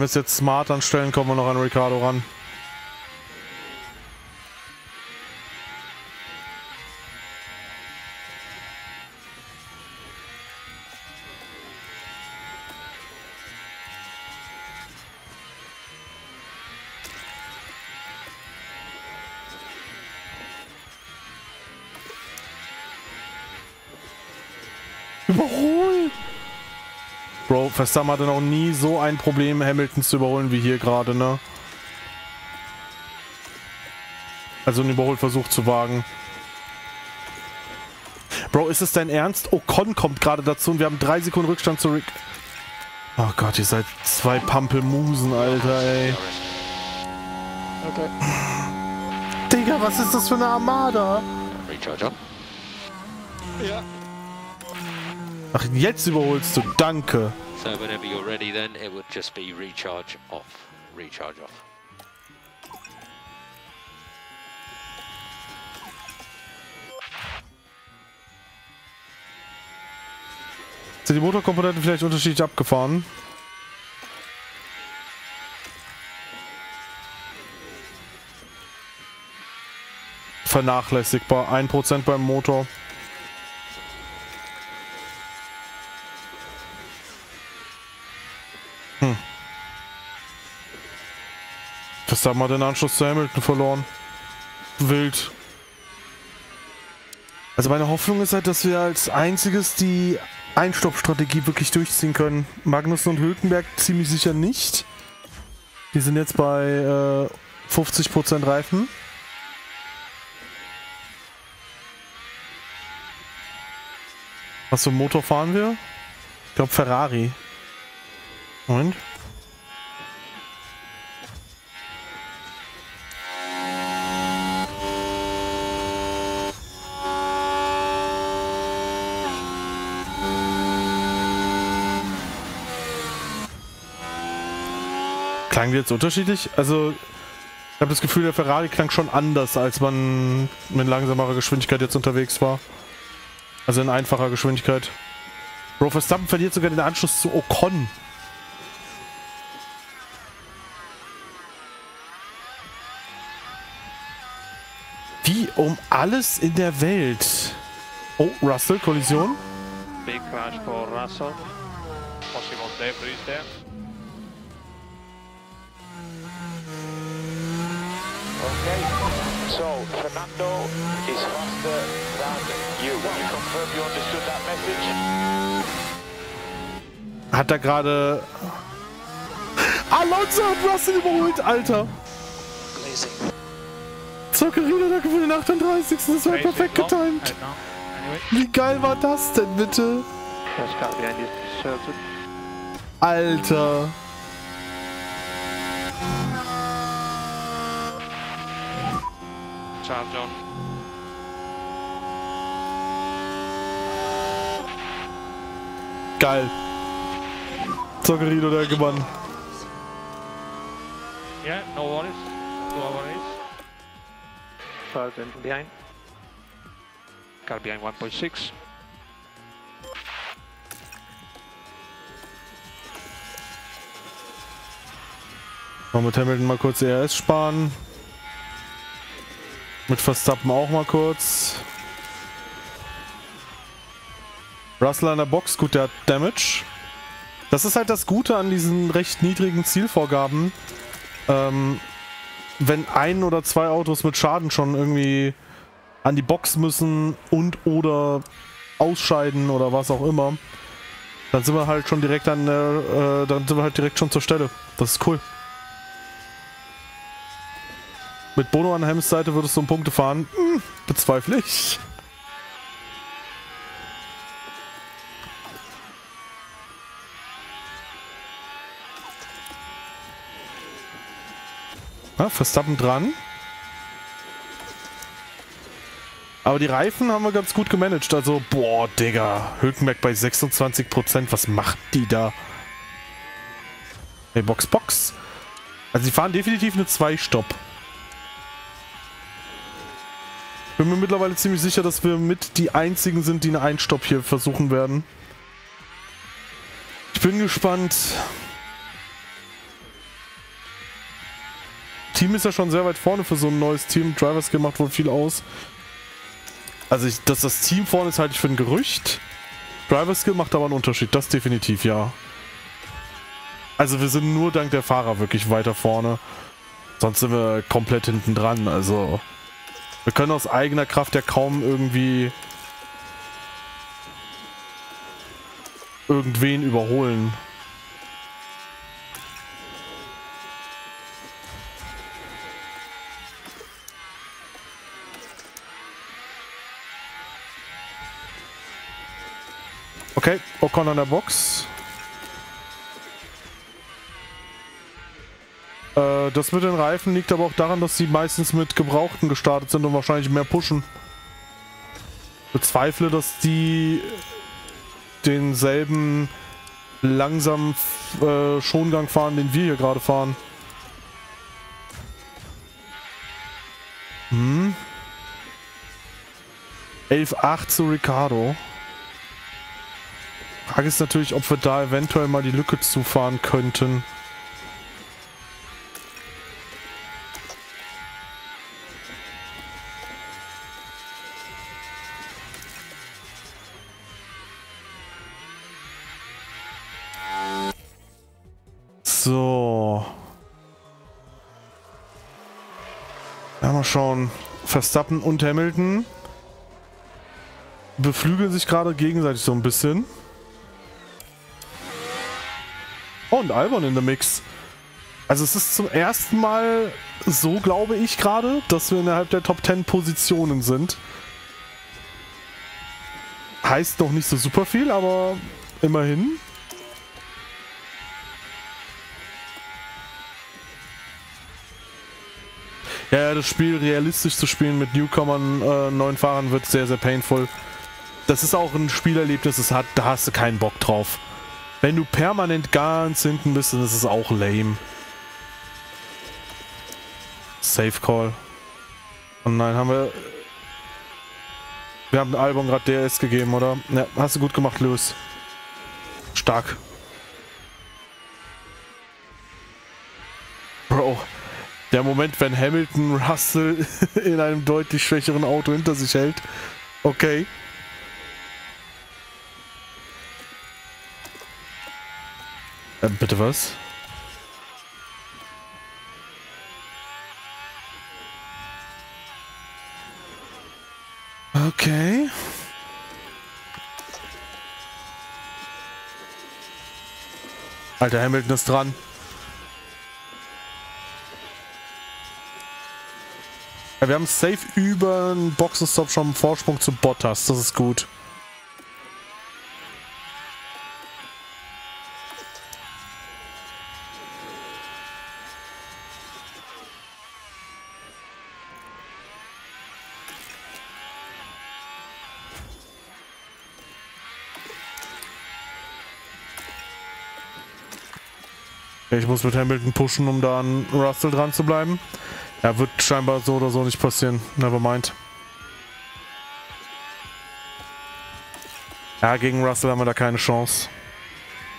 A: Wir es jetzt smart anstellen, kommen wir noch an Ricardo ran. Bro, Verstappen hatte noch nie so ein Problem, Hamilton zu überholen wie hier gerade, ne? Also einen Überholversuch zu wagen. Bro, ist es dein Ernst? Ocon kommt gerade dazu und wir haben drei Sekunden Rückstand zu Rick. Oh Gott, ihr seid zwei Pampelmusen, Alter, ey.
G: Okay.
A: Digga, was ist das für eine Armada?
F: Recharge up.
G: Yeah.
A: Ach, jetzt überholst du, danke.
F: So whenever you're ready then, it would just be recharge off. Recharge off.
A: Sind die Motorkomponenten vielleicht unterschiedlich abgefahren? Vernachlässigbar. 1% beim Motor. Hm. Verstappen hat den Anschluss zu Hamilton verloren. Wild. Also meine Hoffnung ist halt, dass wir als einziges die Einstoppstrategie wirklich durchziehen können. Magnussen und Hülkenberg ziemlich sicher nicht. Die sind jetzt bei äh, 50% Reifen. Was für einen Motor fahren wir? Ich glaube Ferrari. Moment. Klangen die jetzt unterschiedlich? Also, ich habe das Gefühl, der Ferrari klang schon anders, als man mit langsamerer Geschwindigkeit jetzt unterwegs war. Also in einfacher Geschwindigkeit. Bro, Verstappen verliert sogar den Anschluss zu Ocon. Wie um alles in der Welt. Oh, Russell, Kollision.
E: Big crash for Russell. Possible debris there.
H: Okay, so Fernando is faster than you. Can you confirm you understood that message?
A: Hat er gerade... Alonso hat Russell überholt, Alter. Zuckerino, danke für den 38. Das war perfekt getimt. Wie geil war das denn bitte? Alter.
E: Charge on.
A: Geil. Zuckerino, der gewonnen.
E: Yeah, no worries. No worries. Certain behind. Car behind 1.6.
A: Mal mit Hamilton mal kurz ERS sparen. Mit Verstappen auch mal kurz. Russell an der Box, gut, der hat Damage. Das ist halt das Gute an diesen recht niedrigen Zielvorgaben. Ähm, wenn ein oder zwei Autos mit Schaden schon irgendwie an die Box müssen und oder ausscheiden oder was auch immer, dann sind wir halt schon direkt an der, äh, dann sind wir halt direkt schon zur Stelle. Das ist cool. Mit Bono an Hems Seite würdest du um Punkte fahren? Hm, bezweifle ich. Ja, Verstappen dran. Aber die Reifen haben wir ganz gut gemanagt. Also, boah, Digga. Hülkenberg bei 26%. Was macht die da? Hey, Box, Box. Also, sie fahren definitiv eine 2-Stopp. Bin mir mittlerweile ziemlich sicher, dass wir mit die einzigen sind, die eine Einstopp hier versuchen werden. Ich bin gespannt. Team ist ja schon sehr weit vorne für so ein neues Team. Driver Skill macht wohl viel aus. Also, ich, dass das Team vorne ist, halte ich für ein Gerücht. Driver Skill macht aber einen Unterschied. Das definitiv, ja. Also, wir sind nur dank der Fahrer wirklich weiter vorne. Sonst sind wir komplett hinten dran. Also, wir können aus eigener Kraft ja kaum irgendwie irgendwen überholen. Okay, Ocon an der Box. Äh, das mit den Reifen liegt aber auch daran, dass sie meistens mit Gebrauchten gestartet sind und wahrscheinlich mehr pushen. Bezweifle, dass die denselben langsamen äh, Schongang fahren, den wir hier gerade fahren. Hm. 11,8 zu Ricardo. Frage ist natürlich, ob wir da eventuell mal die Lücke zufahren könnten. So. Ja, mal schauen. Verstappen und Hamilton beflügeln sich gerade gegenseitig so ein bisschen. Oh, und Albon in der Mix. Also es ist zum ersten Mal so, glaube ich gerade, dass wir innerhalb der Top 10 Positionen sind. Heißt noch nicht so super viel, aber immerhin. Ja, das Spiel realistisch zu spielen mit Newcomern, äh, neuen Fahrern wird sehr, sehr painful. Das ist auch ein Spielerlebnis, das hat, da hast du keinen Bock drauf. Wenn du permanent ganz hinten bist, dann ist es auch lame. Safe Call. Und nein, haben wir... Wir haben Albon gerade DRS gegeben, oder? Ja, hast du gut gemacht, Lewis. Stark. Bro, der Moment, wenn Hamilton Russell in einem deutlich schwächeren Auto hinter sich hält. Okay. Äh, bitte was? Okay. Alter, Hamilton ist dran. Ja, wir haben safe über einen Boxenstopp schon einen Vorsprung zu Bottas. Das ist gut. Ich muss mit Hamilton pushen, um da an Russell dran zu bleiben. Ja, wird scheinbar so oder so nicht passieren. Nevermind. Ja, gegen Russell haben wir da keine Chance.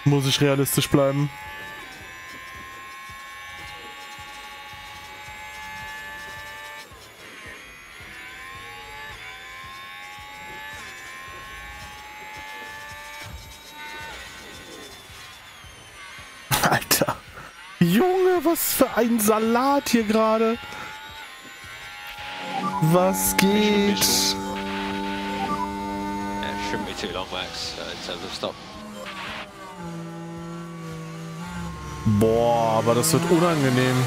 A: Muss ich realistisch bleiben. Junge, was für ein Salat hier gerade. Was geht? Boah, aber das wird unangenehm.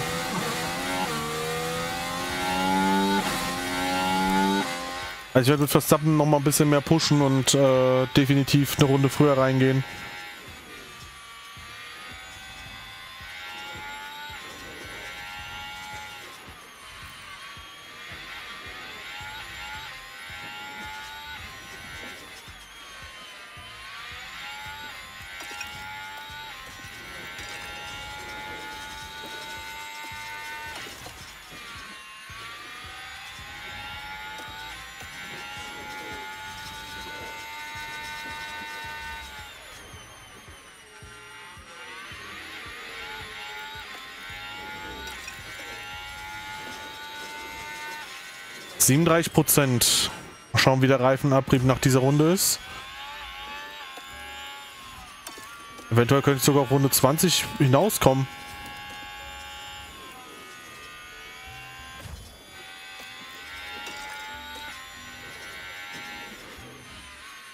A: Also ich werde mit Verstappen noch mal ein bisschen mehr pushen und äh, definitiv eine Runde früher reingehen. 37 Prozent. Mal schauen, wie der Reifenabrieb nach dieser Runde ist. Eventuell könnte ich sogar auf Runde 20 hinauskommen.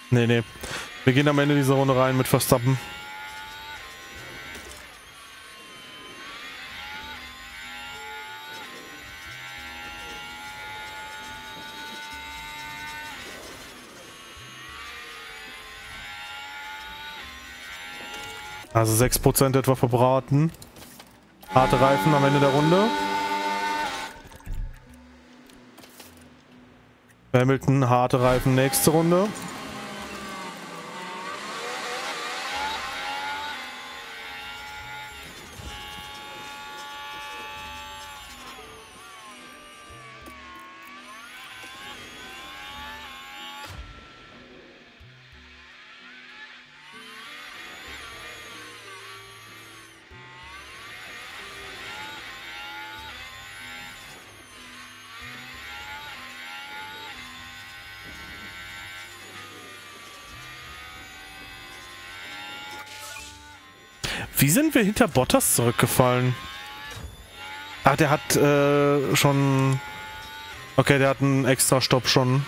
A: Nee, nee. Wir gehen am Ende dieser Runde rein mit Verstappen. Also 6% etwa verbraten. Harte Reifen am Ende der Runde. Hamilton, harte Reifen nächste Runde. Sind wir hinter Bottas zurückgefallen? Ah, der hat äh, schon... Okay, der hat einen extra Stopp schon.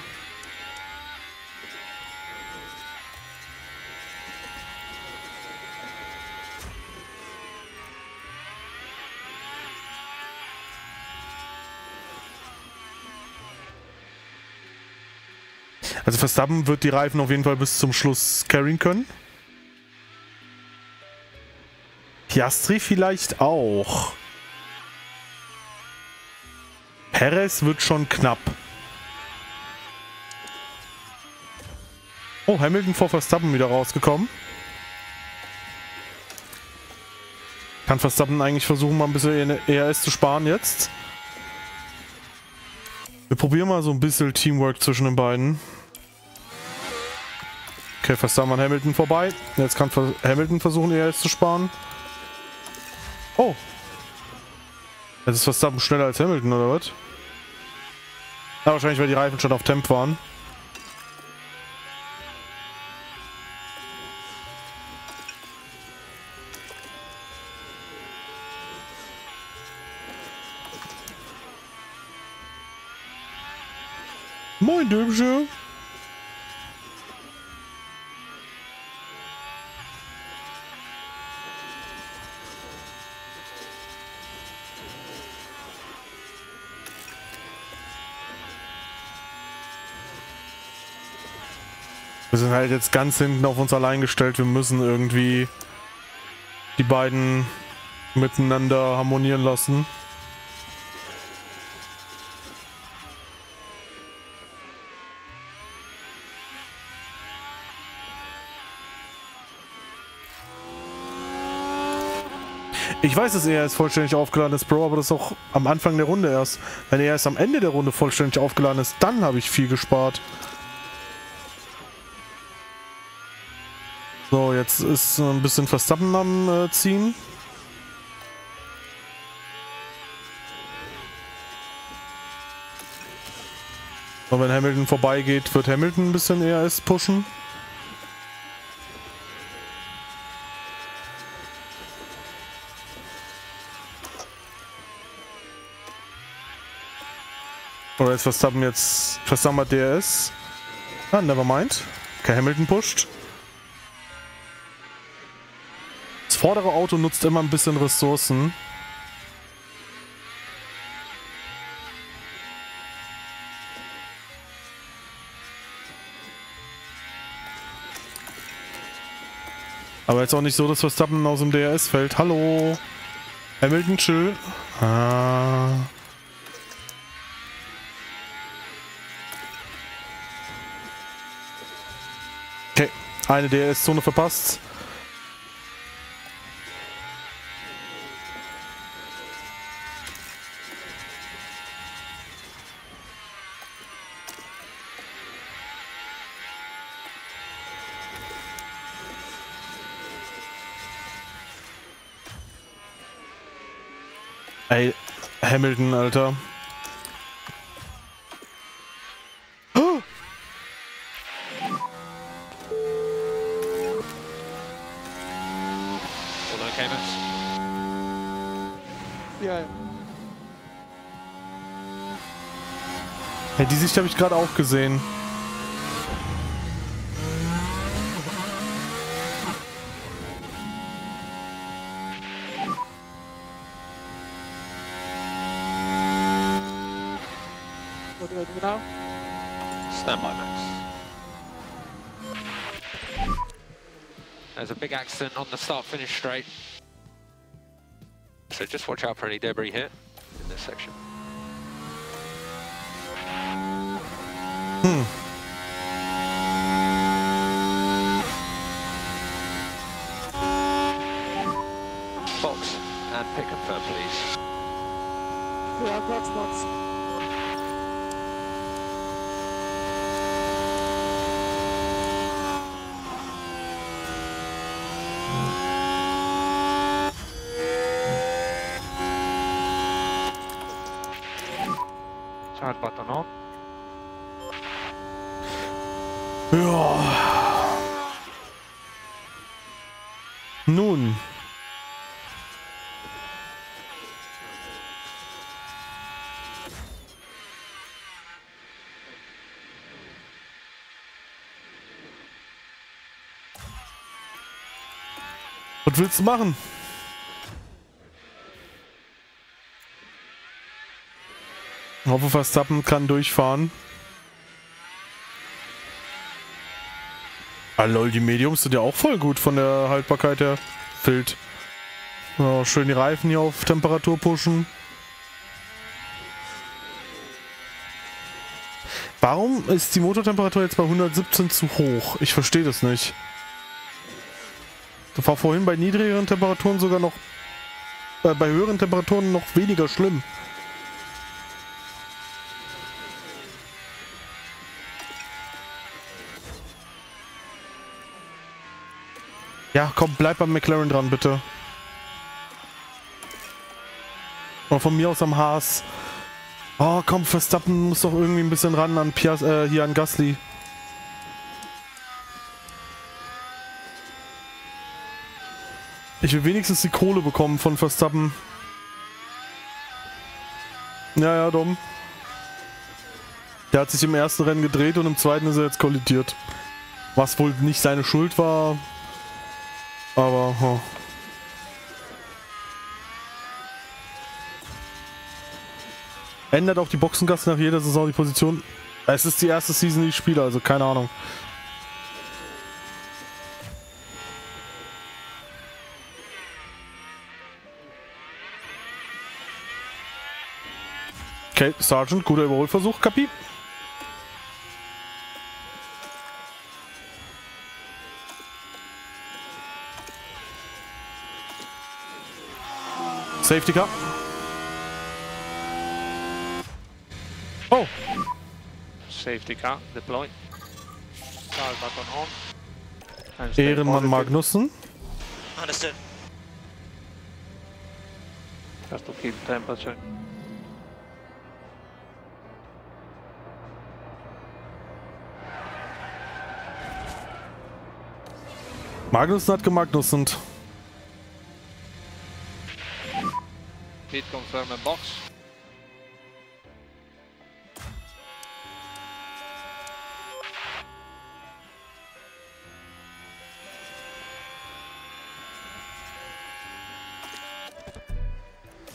A: Also Verstappen wird die Reifen auf jeden Fall bis zum Schluss carryen können. Piastri vielleicht auch. Perez wird schon knapp. Oh, Hamilton vor Verstappen wieder rausgekommen. Kann Verstappen eigentlich versuchen, mal ein bisschen ERS zu sparen jetzt. Wir probieren mal so ein bisschen Teamwork zwischen den beiden. Okay, Verstappen an Hamilton vorbei. Jetzt kann Hamilton versuchen, ERS zu sparen. Oh. Jetzt ist Verstappen schneller als Hamilton, oder was? Ja, wahrscheinlich, weil die Reifen schon auf Temp waren. Moin, Döbsche. Wir sind halt jetzt ganz hinten auf uns allein gestellt. Wir müssen irgendwie die beiden miteinander harmonieren lassen. Ich weiß, dass er erst vollständig aufgeladen ist, Bro, aber das ist auch am Anfang der Runde erst. Wenn er erst am Ende der Runde vollständig aufgeladen ist, dann habe ich viel gespart. So, jetzt ist ein bisschen Verstappen am äh, Ziehen. Und wenn Hamilton vorbeigeht, wird Hamilton ein bisschen ERS pushen. Oder ist Verstappen jetzt... Verstappen hat DRS. Ah, never mind. Okay, Hamilton pusht. Das vordere Auto nutzt immer ein bisschen Ressourcen. Aber jetzt auch nicht so, dass Verstappen aus dem DRS fällt. Hallo. Hamilton, chill. Ah. Okay, eine DRS-Zone verpasst. Hamilton, Alter. Die Sicht habe ich gerade auch gesehen.
F: On the start-finish straight. So just watch out for any debris here in this section. Box
A: Was willst du machen? Ich hoffe, Verstappen kann durchfahren. Ah lol, die Mediums sind ja auch voll gut von der Haltbarkeit her. Fehlt. Ja, schön die Reifen hier auf Temperatur pushen. Warum ist die Motortemperatur jetzt bei 117 zu hoch? Ich verstehe das nicht. Das war vorhin bei niedrigeren Temperaturen sogar noch... Äh, bei höheren Temperaturen noch weniger schlimm. Ja, komm, bleib beim McLaren dran, bitte. Oder von mir aus am Haas. Oh, komm, Verstappen muss doch irgendwie ein bisschen ran an Pias äh, hier an Gasly. Ich will wenigstens die Kohle bekommen von Verstappen. Ja, ja, Dom. Der hat sich im ersten Rennen gedreht und im zweiten ist er jetzt kollidiert. Was wohl nicht seine Schuld war, aber, huh. Ändert auch die Boxengasse nach jeder Saison die Position. Es ist die erste Season, die ich spiele, also keine Ahnung. Okay, Sergeant, guter Überholversuch, Kapi. Safety Car. Oh,
E: Safety car deploy. Start button on.
A: Ehrenmann. Magnussen.
B: Understood.
E: Just to keep temperature.
A: Magnussen hat gemagnussen.
E: Speed confirm box.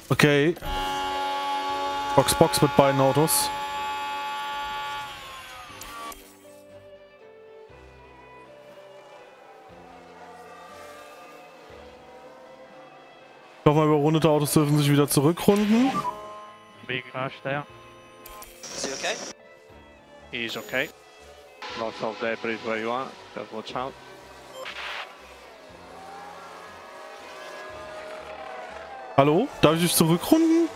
A: Okay. Box, Box mit beiden Autos. Nochmal überrundete Autos dürfen sich wieder zurückrunden.
E: Big rush there.
B: Is he okay?
E: He's okay. Lots of debris where you are. Just watch out.
A: Hallo? Darf ich dich zurückrunden?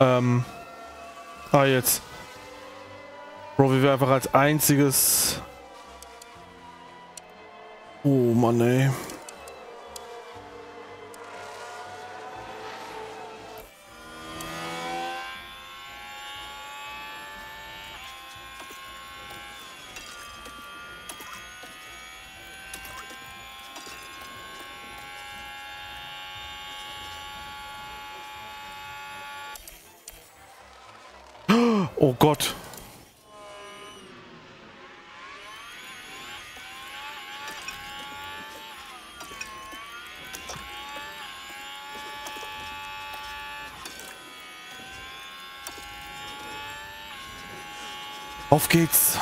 A: Ähm. Ah, jetzt. Bro, wie wir einfach als einziges. Mann, ey. Oh Gott. Auf geht's.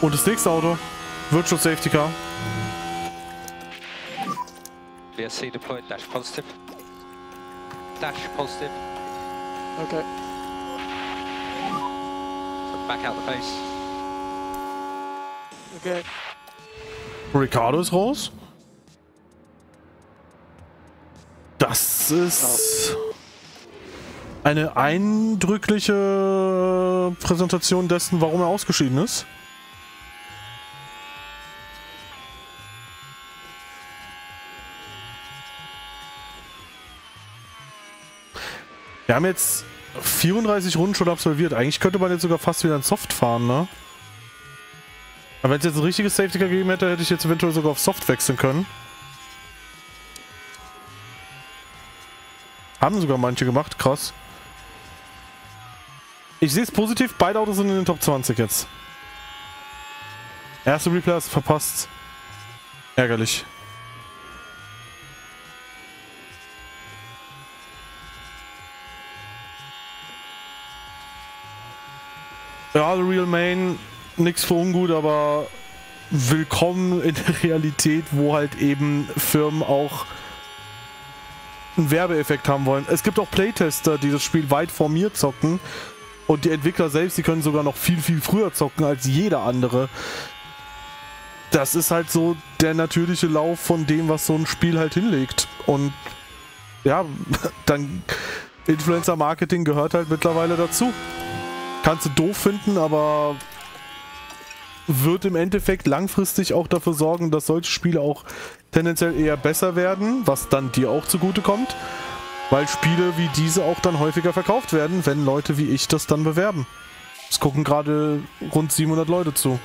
A: Und das nächste Auto. Virtual Safety Car.
F: VSC deployed, dash positive. Dash positive.
G: Okay.
F: Back out the base.
G: Okay.
A: Ricardo ist raus. Das ist eine eindrückliche Präsentation dessen, warum er ausgeschieden ist. Wir haben jetzt 34 Runden schon absolviert. Eigentlich könnte man jetzt sogar fast wieder in Soft fahren, ne? Aber wenn es jetzt ein richtiges Safety Car gegeben hätte, hätte ich jetzt eventuell sogar auf Soft wechseln können. Haben sogar manche gemacht, krass. Ich sehe es positiv, beide Autos sind in den Top 20 jetzt. Erste Replay du verpasst. Ärgerlich. Ja, The Real Main, nix für ungut, aber willkommen in der Realität, wo halt eben Firmen auch einen Werbeeffekt haben wollen. Es gibt auch Playtester, die das Spiel weit vor mir zocken. Und die Entwickler selbst, die können sogar noch viel, viel früher zocken als jeder andere. Das ist halt so der natürliche Lauf von dem, was so ein Spiel halt hinlegt. Und ja, dann Influencer-Marketing gehört halt mittlerweile dazu. Kannst du doof finden, aber wird im Endeffekt langfristig auch dafür sorgen, dass solche Spiele auch tendenziell eher besser werden, was dann dir auch zugutekommt, weil Spiele wie diese auch dann häufiger verkauft werden, wenn Leute wie ich das dann bewerben. Es gucken gerade rund 700 Leute zu.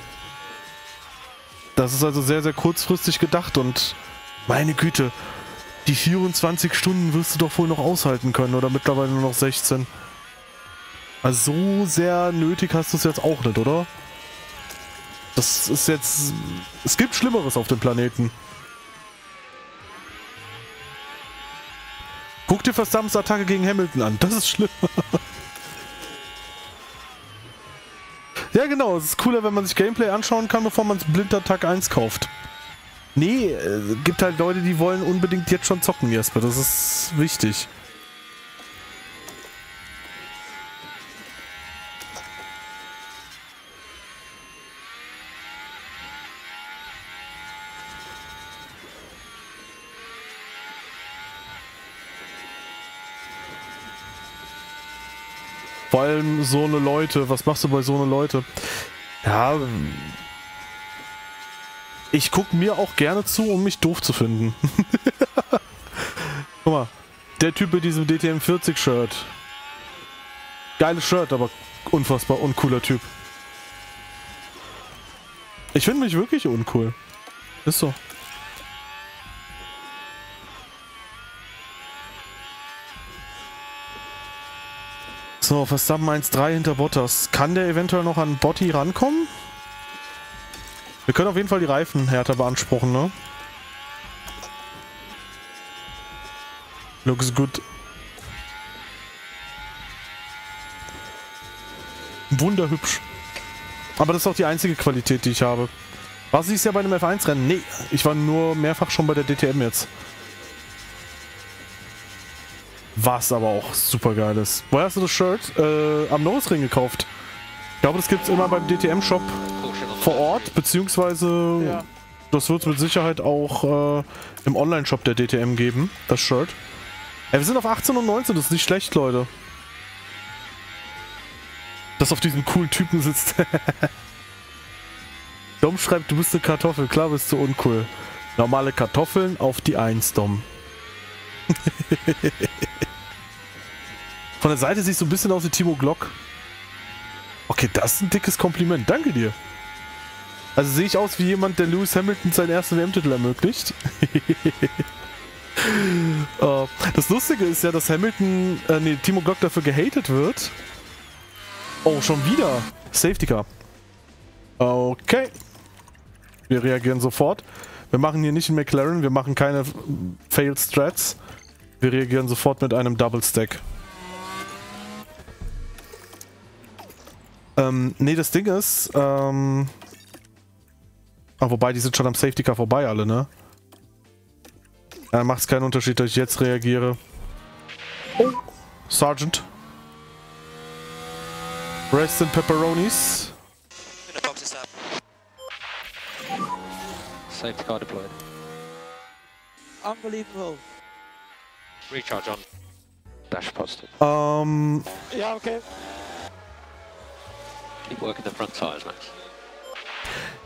A: Das ist also sehr, sehr kurzfristig gedacht und meine Güte, die 24 Stunden wirst du doch wohl noch aushalten können oder mittlerweile nur noch 16. Also so sehr nötig hast du es jetzt auch nicht, oder? Das ist jetzt... Es gibt Schlimmeres auf dem Planeten. Guck dir Verstappens Attacke gegen Hamilton an. Das ist schlimm. ja, genau. Es ist cooler, wenn man sich Gameplay anschauen kann, bevor man es blind Attack 1 kauft. Nee, äh, gibt halt Leute, die wollen unbedingt jetzt schon zocken, Jesper. Das ist wichtig. So eine Leute. Was machst du bei so eine Leute? Ja. Ich gucke mir auch gerne zu, um mich doof zu finden. Guck mal. Der Typ mit diesem DTM 40 Shirt. Geiles Shirt, aber unfassbar uncooler Typ. Ich finde mich wirklich uncool. Ist so. So, Verstappen 1-3 hinter Bottas. Kann der eventuell noch an Botti rankommen? Wir können auf jeden Fall die Reifen härter beanspruchen, ne? Looks good. Wunderhübsch. Aber das ist auch die einzige Qualität, die ich habe. Was ist ja bei einem F1-Rennen? Nee, ich war nur mehrfach schon bei der DTM jetzt. Was aber auch super geil ist. Woher hast du das Shirt? Äh, am Nose-Ring gekauft. Ich glaube, das gibt es immer beim DTM-Shop vor Ort, beziehungsweise
G: Ja.
A: das wird es mit Sicherheit auch äh, im Online-Shop der DTM geben, das Shirt. Ja, wir sind auf 18 und 19, das ist nicht schlecht, Leute. Das auf diesem coolen Typen sitzt. Dom schreibt, du bist eine Kartoffel. Klar bist du uncool. Normale Kartoffeln auf die 1, Dom. Von der Seite siehst du ein bisschen aus wie Timo Glock. Okay, das ist ein dickes Kompliment. Danke dir. Also sehe ich aus wie jemand, der Lewis Hamilton seinen ersten WM-Titel ermöglicht. Äh, das Lustige ist ja, dass Hamilton, äh, nee, Timo Glock dafür gehatet wird. Oh, schon wieder. Safety Car. Okay. Wir reagieren sofort. Wir machen hier nicht einen McLaren, wir machen keine Failed Strats. Wir reagieren sofort mit einem Double Stack. Ähm, nee, das Ding ist, ähm... Ah, wobei, die sind schon am Safety Car vorbei alle, ne? Ja, macht es keinen Unterschied, dass ich jetzt reagiere. Oh, Sergeant. Rest in Pepperonis.
F: Safety car deployed.
G: Unbelievable.
F: Recharge on. Dash positive.
A: Ähm,
G: Yeah, okay.
F: Keep working the front tires, Max.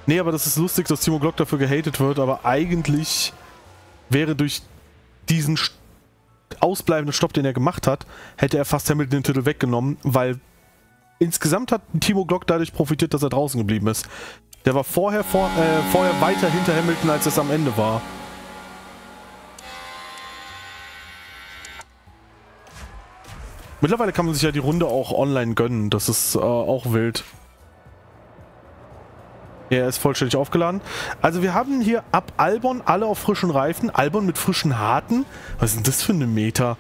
A: nee, aber das ist lustig, dass Timo Glock dafür gehatet wird, aber eigentlich wäre durch diesen ausbleibenden Stopp, den er gemacht hat, hätte er fast Hamilton den Titel weggenommen, weil insgesamt hat Timo Glock dadurch profitiert, dass er draußen geblieben ist. Der war vorher, vor, äh, vorher weiter hinter Hamilton, als es am Ende war. Mittlerweile kann man sich ja die Runde auch online gönnen. Das ist äh, auch wild. Er ist vollständig aufgeladen. Also wir haben hier ab Albon alle auf frischen Reifen. Albon mit frischen Harten. Was ist denn das für eine Meter?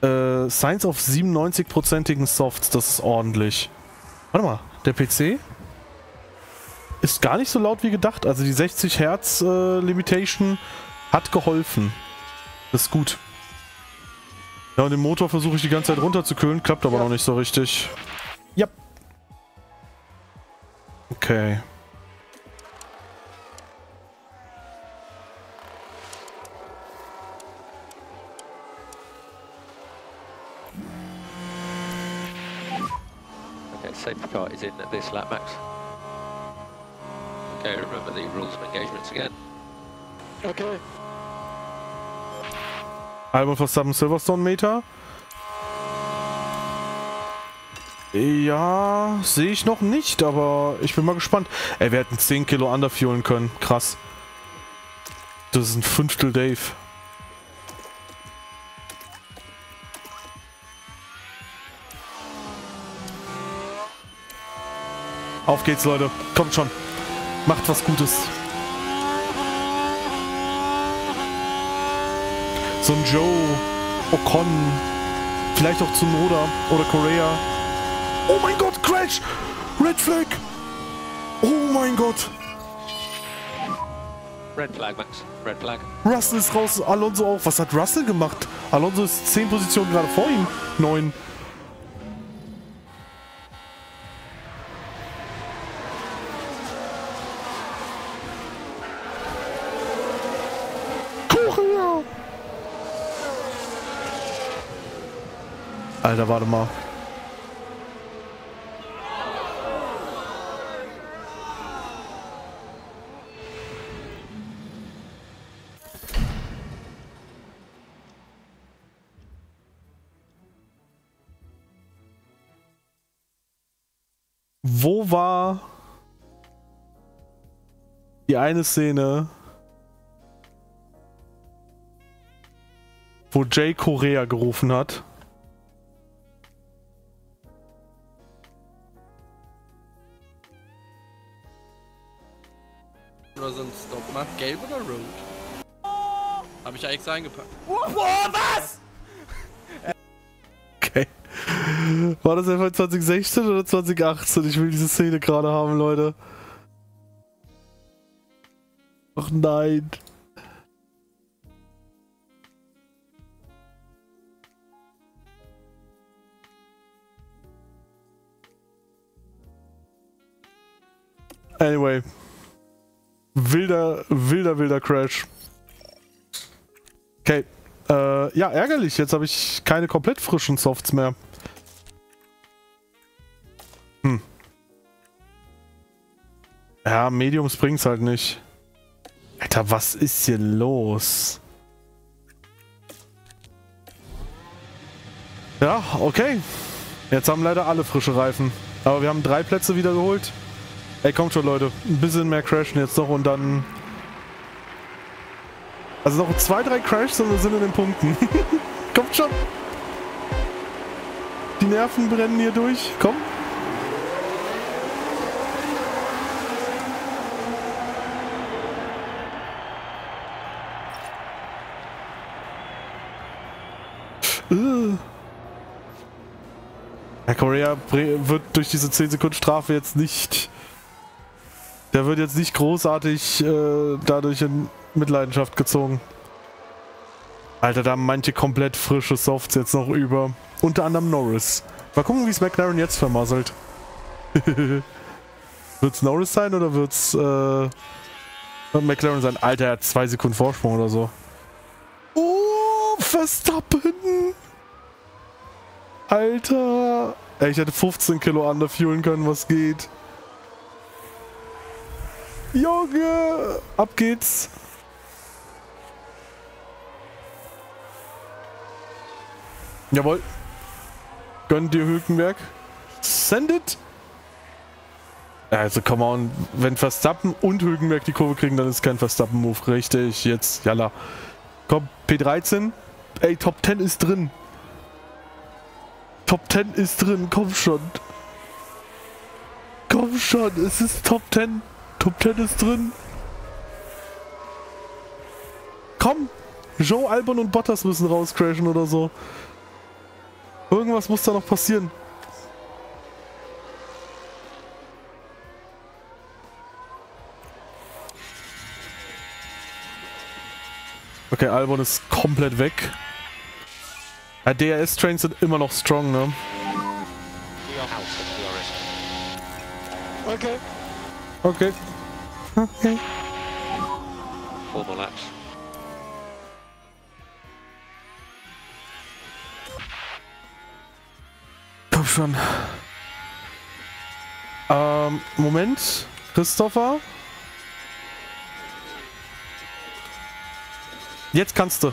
A: Äh, Science auf 97%igen Softs. Das ist ordentlich. Warte mal. Der PC ist gar nicht so laut wie gedacht. Also die 60 Hertz äh, Limitation hat geholfen. Das ist gut. Ja, und den Motor versuche ich die ganze Zeit runterzukühlen. Klappt aber noch nicht so richtig. Ja. Okay.
F: Okay, safety car is in at this lap, Max. Okay, remember the rules of engagements again.
G: Okay.
A: Albon Verstappen Silverstone Meter. Ja, sehe ich noch nicht, aber ich bin mal gespannt. Ey, wir hätten 10 Kilo underfuelen können. Krass. Das ist ein Fünftel Dave. Auf geht's, Leute. Kommt schon. Macht was Gutes. So ein Joe, Ocon, vielleicht auch Tsunoda oder Korea. Oh mein Gott, Crash! Red Flag! Oh mein Gott!
F: Red flag, Max. Red flag.
A: Russell ist raus, Alonso auch. Was hat Russell gemacht? Alonso ist 10 Positionen gerade vor ihm. 9. Korea! Alter, warte mal. Wo war die eine Szene, wo Jay Korea gerufen hat?
I: Ich ja extra eingepackt.
A: Okay. War das einfach 2016 oder 2018? Ich will diese Szene gerade haben, Leute. Ach nein. Anyway. Wilder, wilder, wilder Crash. Okay. Äh, ja, ärgerlich. Jetzt habe ich keine komplett frischen Softs mehr. Hm. Ja, Mediums bringt's halt nicht. Alter, was ist hier los? Ja, okay. Jetzt haben leider alle frische Reifen. Aber wir haben drei Plätze wieder geholt. Ey, kommt schon, Leute. Ein bisschen mehr crashen jetzt noch und dann... Also noch zwei, drei Crashs und wir sind in den Punkten. kommt schon. Die Nerven brennen hier durch. Komm. Herr Korea bre- wird durch diese 10 Sekunden Strafe jetzt nicht. Der wird jetzt nicht großartig äh, dadurch in Mitleidenschaft gezogen. Alter, da haben manche komplett frische Softs jetzt noch über. Unter anderem Norris. Mal gucken, wie es McLaren jetzt vermasselt. wird's Norris sein oder wird's äh, McLaren sein? Alter, er hat zwei Sekunden Vorsprung oder so. Oh, Verstappen! Alter! Ey, ich hätte 15 Kilo underfuelen können, was geht. Junge! Ab geht's! Jawohl. Gönn dir Hülkenberg. Send it! Also, come on. Wenn Verstappen und Hülkenberg die Kurve kriegen, dann ist kein Verstappen-Move. Richtig, jetzt, jalla. Komm, P13. Ey, Top 10 ist drin. Top 10 ist drin, komm schon. Komm schon, es ist Top 10. Top 10 ist drin. Komm! Joe, Albon und Bottas müssen rauscrashen oder so. Irgendwas muss da noch passieren. Okay, Albon ist komplett weg. Ja, DRS-Trains sind immer noch strong, ne?
G: Okay.
A: Okay. Okay.
F: Four more laps.
A: Komm schon. Ähm, Moment. Christopher. Jetzt kannst du.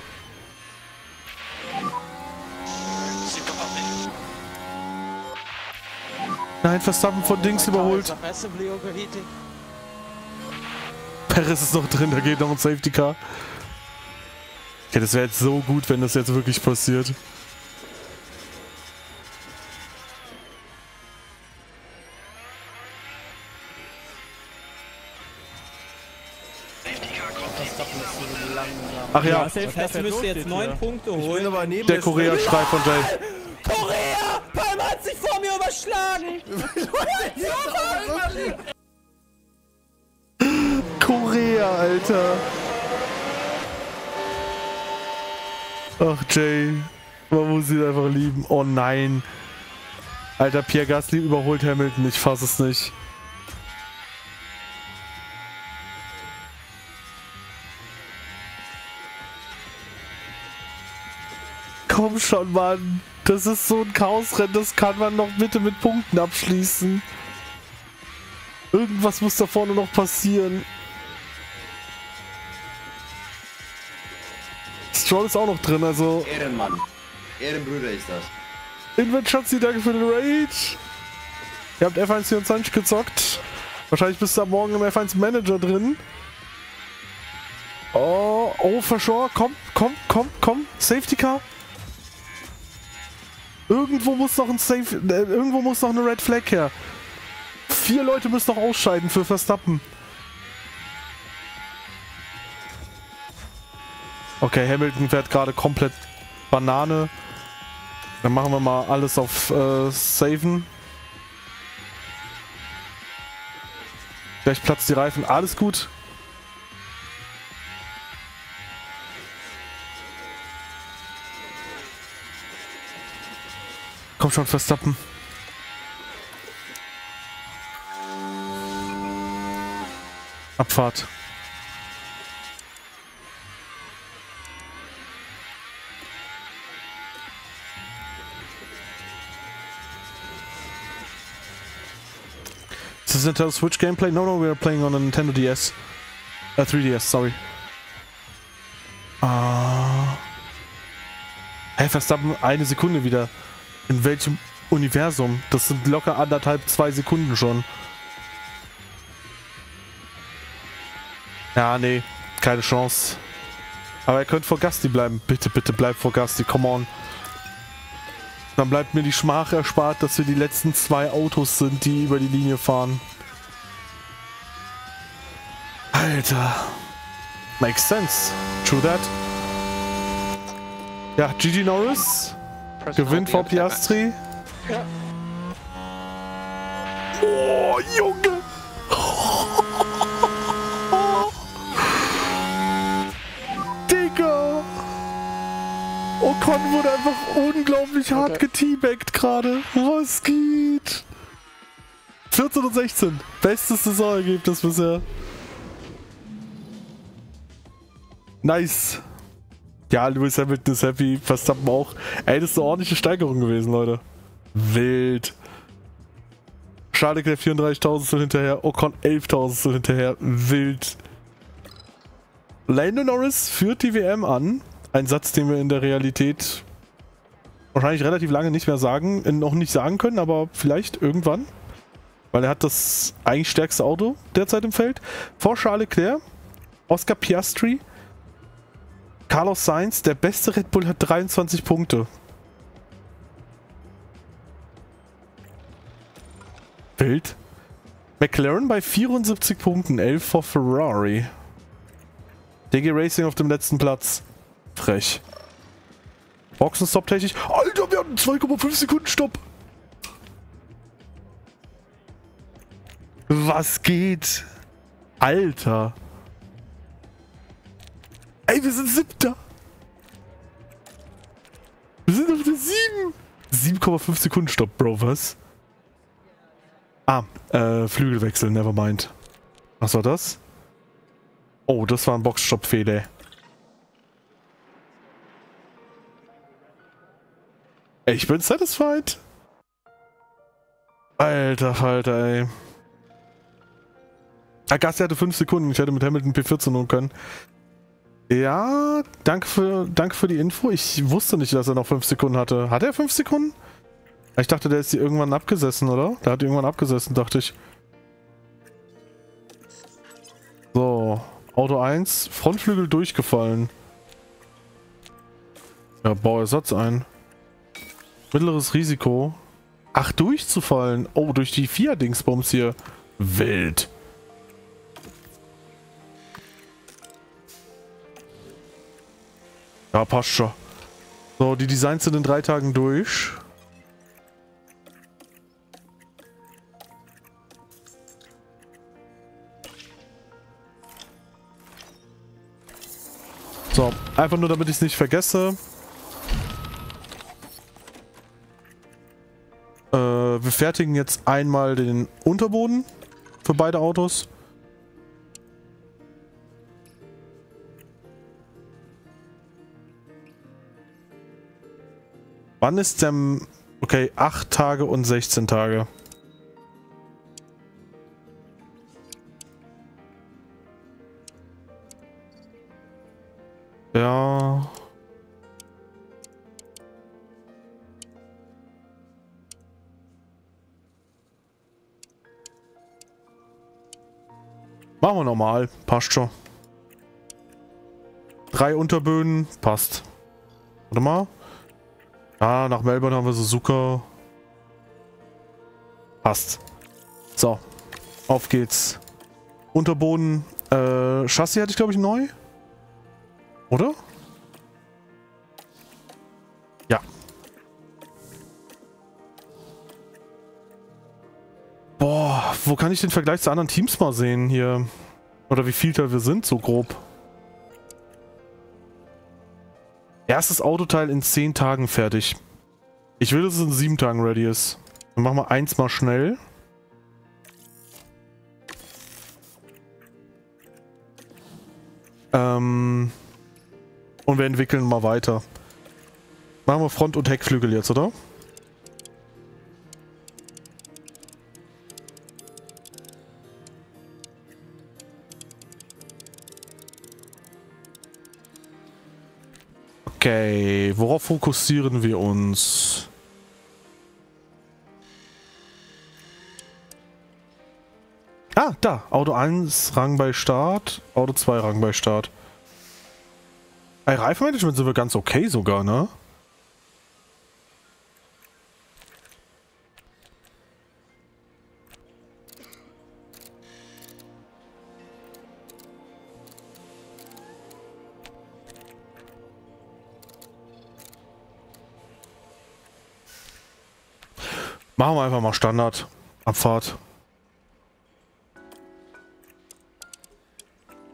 A: Nein, Verstappen von Dings überholt. Perez ist noch drin, da geht noch ein Safety Car. Ja, das wäre jetzt so gut, wenn das jetzt wirklich passiert. Ach ja,
J: Verstappen müsste jetzt neun Punkte holen.
C: aber neben
A: der Korea-Schrei von Jay.
J: Korea! Palmer hat sich vor mir überschlagen!
A: Korea, Alter. Ach, Jay. Man muss ihn einfach lieben. Oh nein. Alter, Pierre Gasly überholt Hamilton. Ich fass es nicht. Komm schon, Mann. Das ist so ein Chaosrennen. Das kann man noch bitte mit Punkten abschließen. Irgendwas muss da vorne noch passieren. Stroll ist auch noch drin, also
C: Ehrenmann. Ehrenbrüder ist das.
A: Invent Schatzi, danke für den Rage. Ihr habt F1 24 gezockt. Wahrscheinlich bist du am Morgen im F1 Manager drin. Oh, oh, Verschor, komm, komm, komm, komm. Safety Car. Irgendwo muss noch ein Safe, äh, irgendwo muss noch eine Red Flag her. Vier Leute müssen noch ausscheiden für Verstappen. Okay, Hamilton fährt gerade komplett Banane. Dann machen wir mal alles auf äh, Saven. Gleich platzt die Reifen. Alles gut. Komm schon, Verstappen. Abfahrt. Is this Nintendo Switch gameplay? No, no, we are playing on a Nintendo DS. Uh, 3DS, sorry. Ah. Hey, Verstappen, eine Sekunde wieder. In welchem Universum. Das sind locker anderthalb, zwei Sekunden schon. Ja, nee, keine Chance. Aber er könnte vor Gasti bleiben. Bitte, bitte bleib vor Gasti, come on. Dann bleibt mir die Schmach erspart, dass wir die letzten zwei Autos sind, die über die Linie fahren. Alter. Makes sense. True that. Ja, Gigi Norris gewinnt vor Piastri.
G: Ja.
A: Oh, Junge. Digga. Ocon wurde einfach unglaublich hart
G: Okay.
A: geteabaggt gerade. Was geht? 14 und 16. Bestes Saisonergebnis bisher. Nice. Ja, Lewis Hamilton ist happy. Verstappen auch. Ey, das ist eine ordentliche Steigerung gewesen, Leute. Wild. Charles Leclerc 34.000 hinterher. Ocon 11.000 hinterher. Wild. Lando Norris führt die WM an. Ein Satz, den wir in der Realität wahrscheinlich relativ lange nicht mehr sagen, äh, noch nicht sagen können, aber vielleicht irgendwann. Weil er hat das eigentlich stärkste Auto derzeit im Feld. Vor Charles Leclerc, Oscar Piastri, Carlos Sainz, der beste Red Bull hat 23 Punkte. Wild. McLaren bei 74 Punkten, 11 vor Ferrari. DG Racing auf dem letzten Platz. Frech. Boxenstopp technisch. Alter, wir hatten 2,5 Sekunden Stopp. Was geht? Alter. Ey, wir sind siebter. Wir sind auf der 7. 7,5 Sekunden Stopp, Bro, was? Ah, äh, Flügelwechsel, nevermind. Was war das? Oh, das war ein Boxstopp-Fehler. Ich bin satisfied. Alter Falter, ey. Agassi hatte 5 Sekunden. Ich hätte mit Hamilton P14 holen können. Ja, danke für, danke für die Info. Ich wusste nicht, dass er noch 5 Sekunden hatte. Hat er 5 Sekunden? Ich dachte, der ist irgendwann abgesessen, oder? Der hat irgendwann abgesessen, dachte ich. So, Auto 1, Frontflügel durchgefallen. Ja, Bauersatz ein. Mittleres Risiko. Ach, durchzufallen. Oh, durch die vier Dingsbums hier. Wild. Ja, passt schon. So, die Designs sind in drei Tagen durch. So, einfach nur damit ich es nicht vergesse. Äh, wir fertigen jetzt einmal den Unterboden für beide Autos. Wann ist der... Okay, 8 Tage und 16 Tage. Ja. Machen wir normal. Passt schon. Drei Unterböden. Passt. Warte mal. Ah, nach Melbourne haben wir Suzuka. Passt. So. Auf geht's. Unterboden. Äh, Chassis hatte ich glaube ich neu. Oder? Ja. Boah, wo kann ich den Vergleich zu anderen Teams mal sehen hier? Oder wie viel wir sind, so grob? Erstes Autoteil in 10 Tagen fertig. Ich will, dass es in 7 Tagen ready ist. Dann machen wir eins mal schnell. Ähm... Und wir entwickeln mal weiter. Machen wir Front- und Heckflügel jetzt, oder? Okay, worauf fokussieren wir uns? Ah, da. Auto 1 Rang bei Start, Auto 2 Rang bei Start. Ey, Reifenmanagement sind wir ganz okay sogar, ne? Machen wir einfach mal Standard. Abfahrt.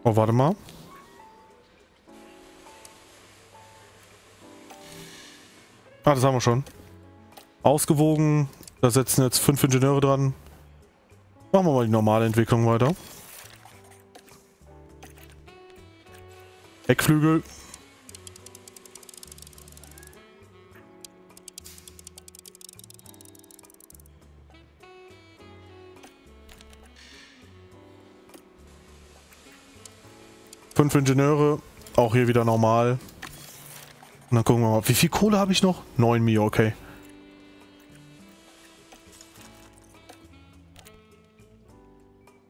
A: Oh, warte mal. Ah, das haben wir schon. Ausgewogen. Da setzen jetzt fünf Ingenieure dran. Machen wir mal die normale Entwicklung weiter. Heckflügel. Fünf Ingenieure, auch hier wieder normal. Und dann gucken wir mal, wie viel Kohle habe ich noch? 9 Mio, okay.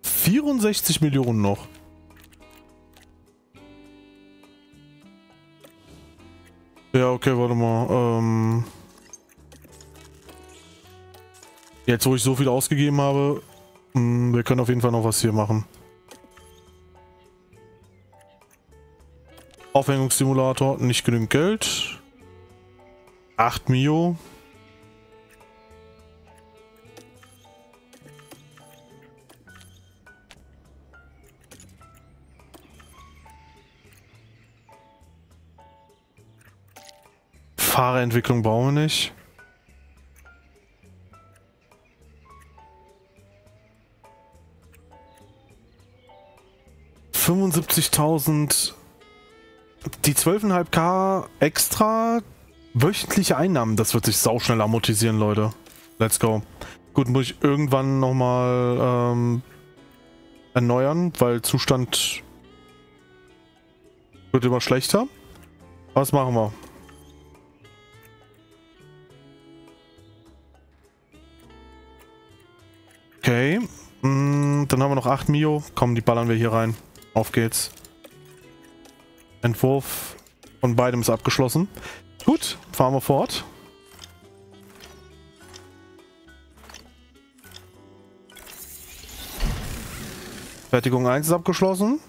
A: Vierundsechzig Millionen noch. Ja, okay, warte mal. Ähm Jetzt, wo ich so viel ausgegeben habe, mh, wir können auf jeden Fall noch was hier machen. Aufhängungssimulator, nicht genügend Geld. 8 Mio. Fahrerentwicklung brauchen wir nicht. Fünfundsiebzigtausend die 12,5k extra wöchentliche Einnahmen, das wird sich sauschnell amortisieren, Leute. Let's go. Gut, muss ich irgendwann nochmal ähm, erneuern, weil Zustand wird immer schlechter. Was machen wir? Okay. Mm, dann haben wir noch 8 Mio. Komm, die ballern wir hier rein. Auf geht's. Entwurf von beidem ist abgeschlossen. Gut, fahren wir fort. Fertigung 1 ist abgeschlossen.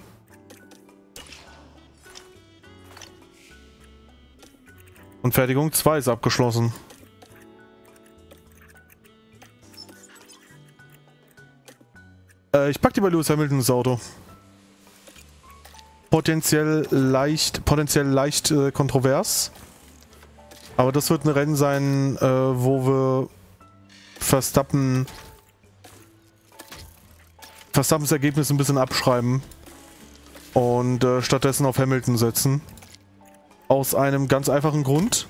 A: Und Fertigung 2 ist abgeschlossen. Äh, ich pack die bei Lewis Hamilton ins Auto potenziell leicht, potenziell leicht äh, kontrovers. Aber das wird ein Rennen sein, äh, wo wir Verstappen Verstappens Ergebnis ein bisschen abschreiben und äh, stattdessen auf Hamilton setzen. Aus einem ganz einfachen Grund.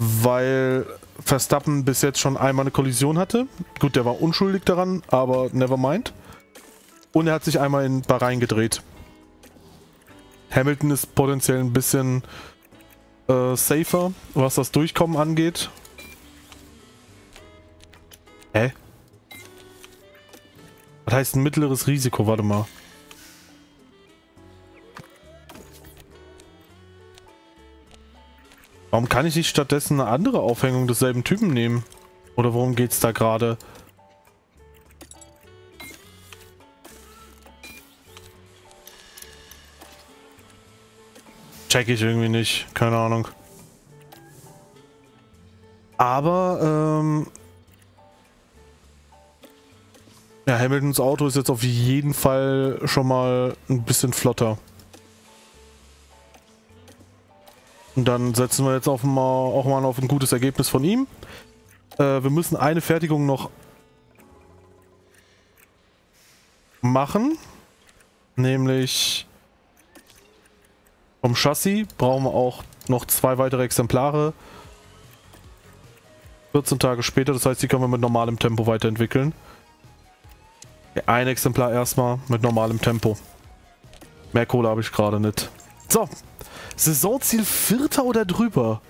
A: Weil Verstappen bis jetzt schon einmal eine Kollision hatte. Gut, der war unschuldig daran, aber never mind. Und er hat sich einmal in Bahrain gedreht. Hamilton ist potenziell ein bisschen äh, safer, was das Durchkommen angeht. Hä? Was heißt ein mittleres Risiko? Warte mal. Warum kann ich nicht stattdessen eine andere Aufhängung desselben Typen nehmen? Oder worum geht's da gerade? Check ich irgendwie nicht. Keine Ahnung. Aber, ähm... Ja, Hamiltons Auto ist jetzt auf jeden Fall schon mal ein bisschen flotter. Und dann setzen wir jetzt auf mal, auch mal auf ein gutes Ergebnis von ihm. Äh, wir müssen eine Fertigung noch machen. Nämlich vom Chassis brauchen wir auch noch zwei weitere Exemplare. 14 Tage später, das heißt, die können wir mit normalem Tempo weiterentwickeln. Ein Exemplar erstmal mit normalem Tempo. Mehr Kohle habe ich gerade nicht. So, Saisonziel Vierter oder drüber.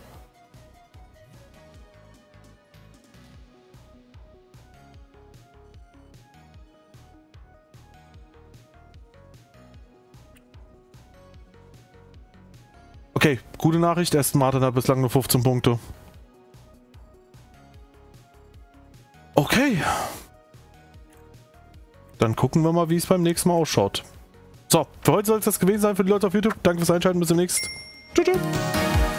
A: Okay, gute Nachricht. Erst Martin hat bislang nur 15 Punkte. Okay. Dann gucken wir mal, wie es beim nächsten Mal ausschaut. So, für heute soll es das gewesen sein für die Leute auf YouTube. Danke fürs Einschalten. Bis demnächst. Tschüss. tschüss.